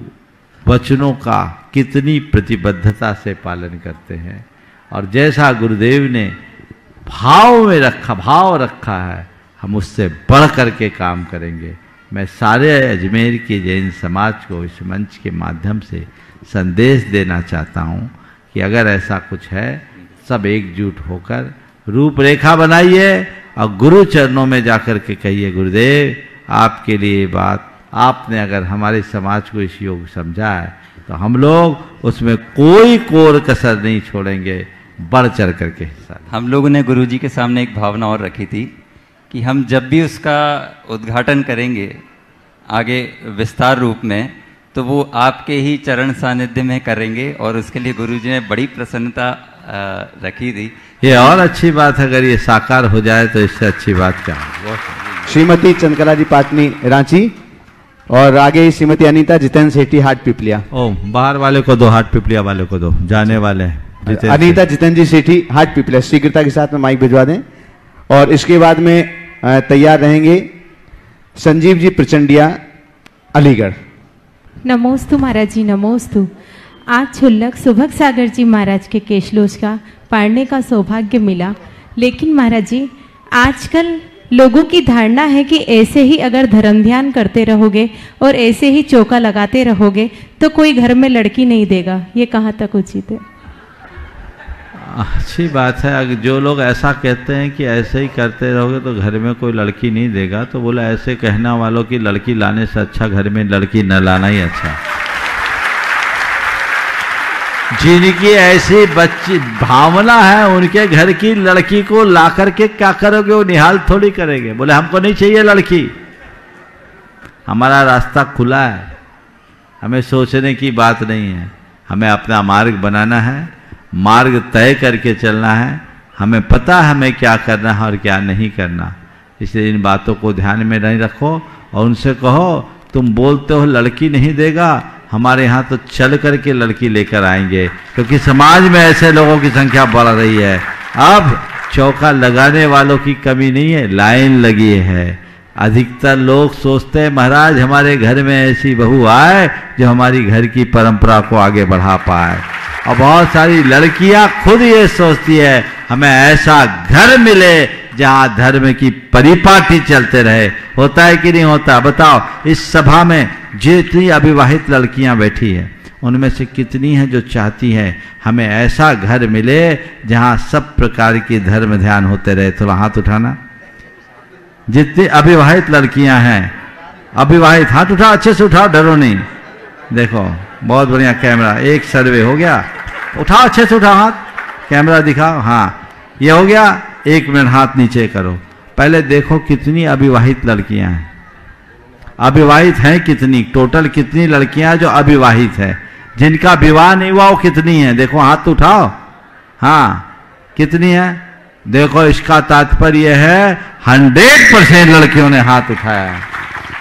वचनों का कितनी प्रतिबद्धता से पालन करते हैं। और जैसा गुरुदेव ने भाव में रखा, भाव रखा है, हम उससे बढ़ करके काम करेंगे। मैं सारे अजमेर के जैन समाज को इस मंच के माध्यम से संदेश देना चाहता हूँ कि अगर ऐसा कुछ है, सब एकजुट होकर रूपरेखा बनाइए और गुरु चरणों में जाकर के कहिए, गुरुदेव, आपके लिए ये बात आपने अगर हमारे समाज को इस योग समझा है तो हम लोग उसमें कोई कोर कसर नहीं छोड़ेंगे, बढ़ चढ़ करके हिस्सा हम लोगों ने गुरुजी के सामने एक भावना और रखी थी कि हम जब भी उसका उद्घाटन करेंगे, आगे विस्तार रूप में तो वो आपके ही चरण सानिध्य में करेंगे और उसके लिए गुरुजी ने बड़ी प्रसन्नता रखी थी। ये और अच्छी बात है अगर ये साकार हो जाए तो इससे अच्छी बात क्या है? [laughs] श्रीमती चंद्रकला जी पाटनी रांची और आगे श्रीमती अनीता जितेंद्र सेठी हाट पिपलिया। ओ बाहर वाले को दो हाट पिपलिया वाले को दो जाने वाले हैं अनीता जितेंद्र जी सेठी हाट पिपलिया शीघ्रता के साथ में माइक भिजवा दें। और इसके बाद में तैयार रहेंगे संजीव जी प्रचंडिया अलीगढ़। नमोस्तु महाराज जी नमोस्तु। आज छुल्लक सुभग सागर जी महाराज के केशलोच का पढ़ने का सौभाग्य मिला। लेकिन महाराज जी, आजकल लोगों की धारणा है कि ऐसे ही अगर धर्म ध्यान करते रहोगे और ऐसे ही चौका लगाते रहोगे तो कोई घर में लड़की नहीं देगा। ये कहाँ तक उचित है? अच्छी बात है। अगर जो लोग ऐसा कहते हैं कि ऐसे ही करते रहोगे तो घर में कोई लड़की नहीं देगा तो बोला ऐसे कहना वालों की लड़की लाने से अच्छा घर में लड़की न लाना ही अच्छा। जिनकी ऐसी बच्ची भावना है, उनके घर की लड़की को ला करके क्या करोगे? वो निहाल थोड़ी करेंगे। बोले, हमको नहीं चाहिए लड़की। हमारा रास्ता खुला है। हमें सोचने की बात नहीं है। हमें अपना मार्ग बनाना है। मार्ग तय करके चलना है। हमें पता है हमें क्या करना है और क्या नहीं करना। इसलिए इन बातों को ध्यान में नहीं रखो और उनसे कहो, तुम बोलते हो, लड़की नहीं देगा। हमारे यहाँ तो चल करके लड़की लेकर आएँगे, क्योंकि समाज में ऐसे लोगों की संख्या बढ़ रही है। अब चौका लगाने वालों की कमी नहीं है, लाइन लगी है। अधिकतर लोग सोचते हैं, महाराज, हमारे घर में ऐसी बहू आए जो हमारी घर की परंपरा को आगे बढ़ा पाए। और बहुत सारी लड़कियाँ खुद ये सोचती है, हमें ऐसा घर मिले जहाँ धर्म की परिपाटी चलते रहे, होता है कि नहीं होता? बताओ, इस सभा में जितनी अविवाहित लड़कियाँ बैठी है, उनमें से कितनी हैं जो चाहती हैं, हमें ऐसा घर मिले जहाँ सब प्रकार की धर्म ध्यान होते रहे? थोड़ा हाथ उठाना। जितनी अविवाहित लड़कियाँ हैं, अविवाहित हाथ उठाओ अच्छे से उठाओ, डरो नहीं। देखो, बहुत बढ़िया कैमरा, एक सर्वे हो गया। उठाओ, अच्छे से उठाओ हाथ। कैमरा दिखाओ हाँ ये हो गया। एक मिनट हाथ नीचे करो। पहले देखो कितनी अविवाहित लड़कियाँ हैं। अविवाहित हैं कितनी? टोटल कितनी लड़कियाँ जो अविवाहित है? जिनका विवाह नहीं हुआ, वो कितनी है? देखो, हाथ उठाओ। हाँ कितनी है? देखो, इसका तात्पर्य है, हंड्रेड परसेंट लड़कियों ने हाथ उठाया।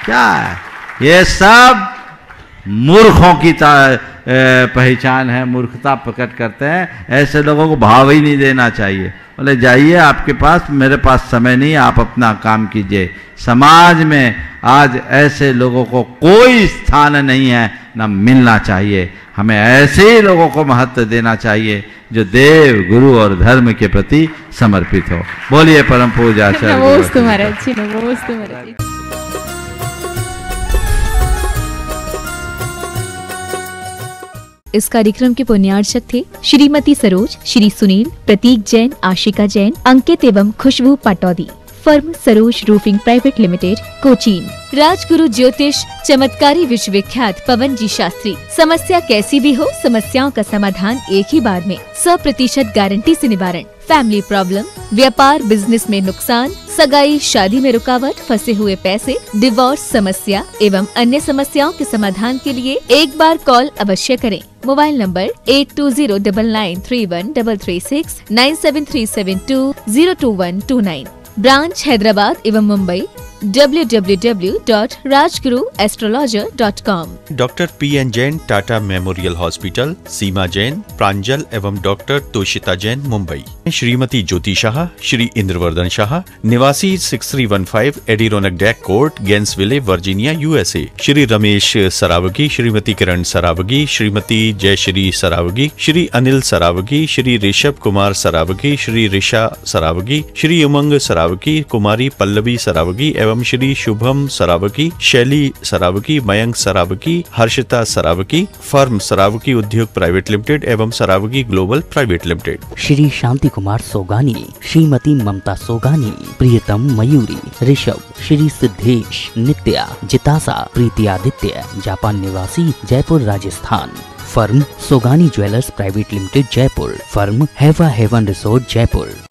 क्या है? ये सब मूर्खों की पहचान है, मूर्खता प्रकट करते हैं। ऐसे लोगों को भाव ही नहीं देना चाहिए। बोले जाइए आपके पास मेरे पास समय नहीं आप अपना काम कीजिए। समाज में आज ऐसे लोगों को कोई स्थान नहीं है ना मिलना चाहिए। हमें ऐसे ही लोगों को महत्व देना चाहिए जो देव गुरु और धर्म के प्रति समर्पित हो। बोलिए परम पूजा इस कार्यक्रम के पुण्यार्चक थे श्रीमती सरोज, श्री सुनील, प्रतीक जैन, आशिका जैन, अंकित एवं Khushboo Pataudi. Firm Saroj roofing private limited, Cochin. Rajguru ज्योतिष चमत्कारी विश्वविख्यात पवन जी शास्त्री। समस्या कैसी भी हो, समस्याओं का समाधान एक ही बार में। सौ प्रतिशत गारंटी से निवारण। फैमिली प्रॉब्लम, व्यापार, बिज़नेस में नुकसान, सगाई, शादी में रुकावट, फंसे हुए पैसे, डिवोर्स समस्या एवं अन्य समस्याओं के समाधान के लिए एक बार कॉल अवश्य करें। Mobile number eight two zero double nine three one double three six nine seven three seven two zero two one two nine branch Hyderabad एवं Mumbai www.rajguruastrologer.com doctor P N Jain Tata memorial hospital Seema Jain Pranjal एवं doctor Toshita Jain Mumbai Shrimati Jyoti Shah Shri Indravardhan Shah निवासी 6315 Adirondack deck court Gainesville Virginia USA Shri Ramesh Saraogi Shrimati Kiran Saraogi Shrimati Jayashree Saraogi Shri Anil Saraogi Shri Rishabh Kumar Saraogi Shri Risha Saraogi Shri Umang Saraogi Kumari Pallavi Saraogi एवं Shri Shubham Saraogi Shaili Saraogi, Mayank Saraogi, Harshita Saraogi, firm Saraogi उद्योग private limited एवं Saraogi global private limited. Shri Shanti Kumar Sogani, Shrimati Mamta Sogani, Priyatam Mayuri, Rishabh, Shri Siddhesh, Nitya, Jitasa, Priti Aditya, Japan निवासी, Jaipur, Rajasthan. Firm Sogani jewellers private limited, Jaipur. Firm हेवा heaven resort, Jaipur.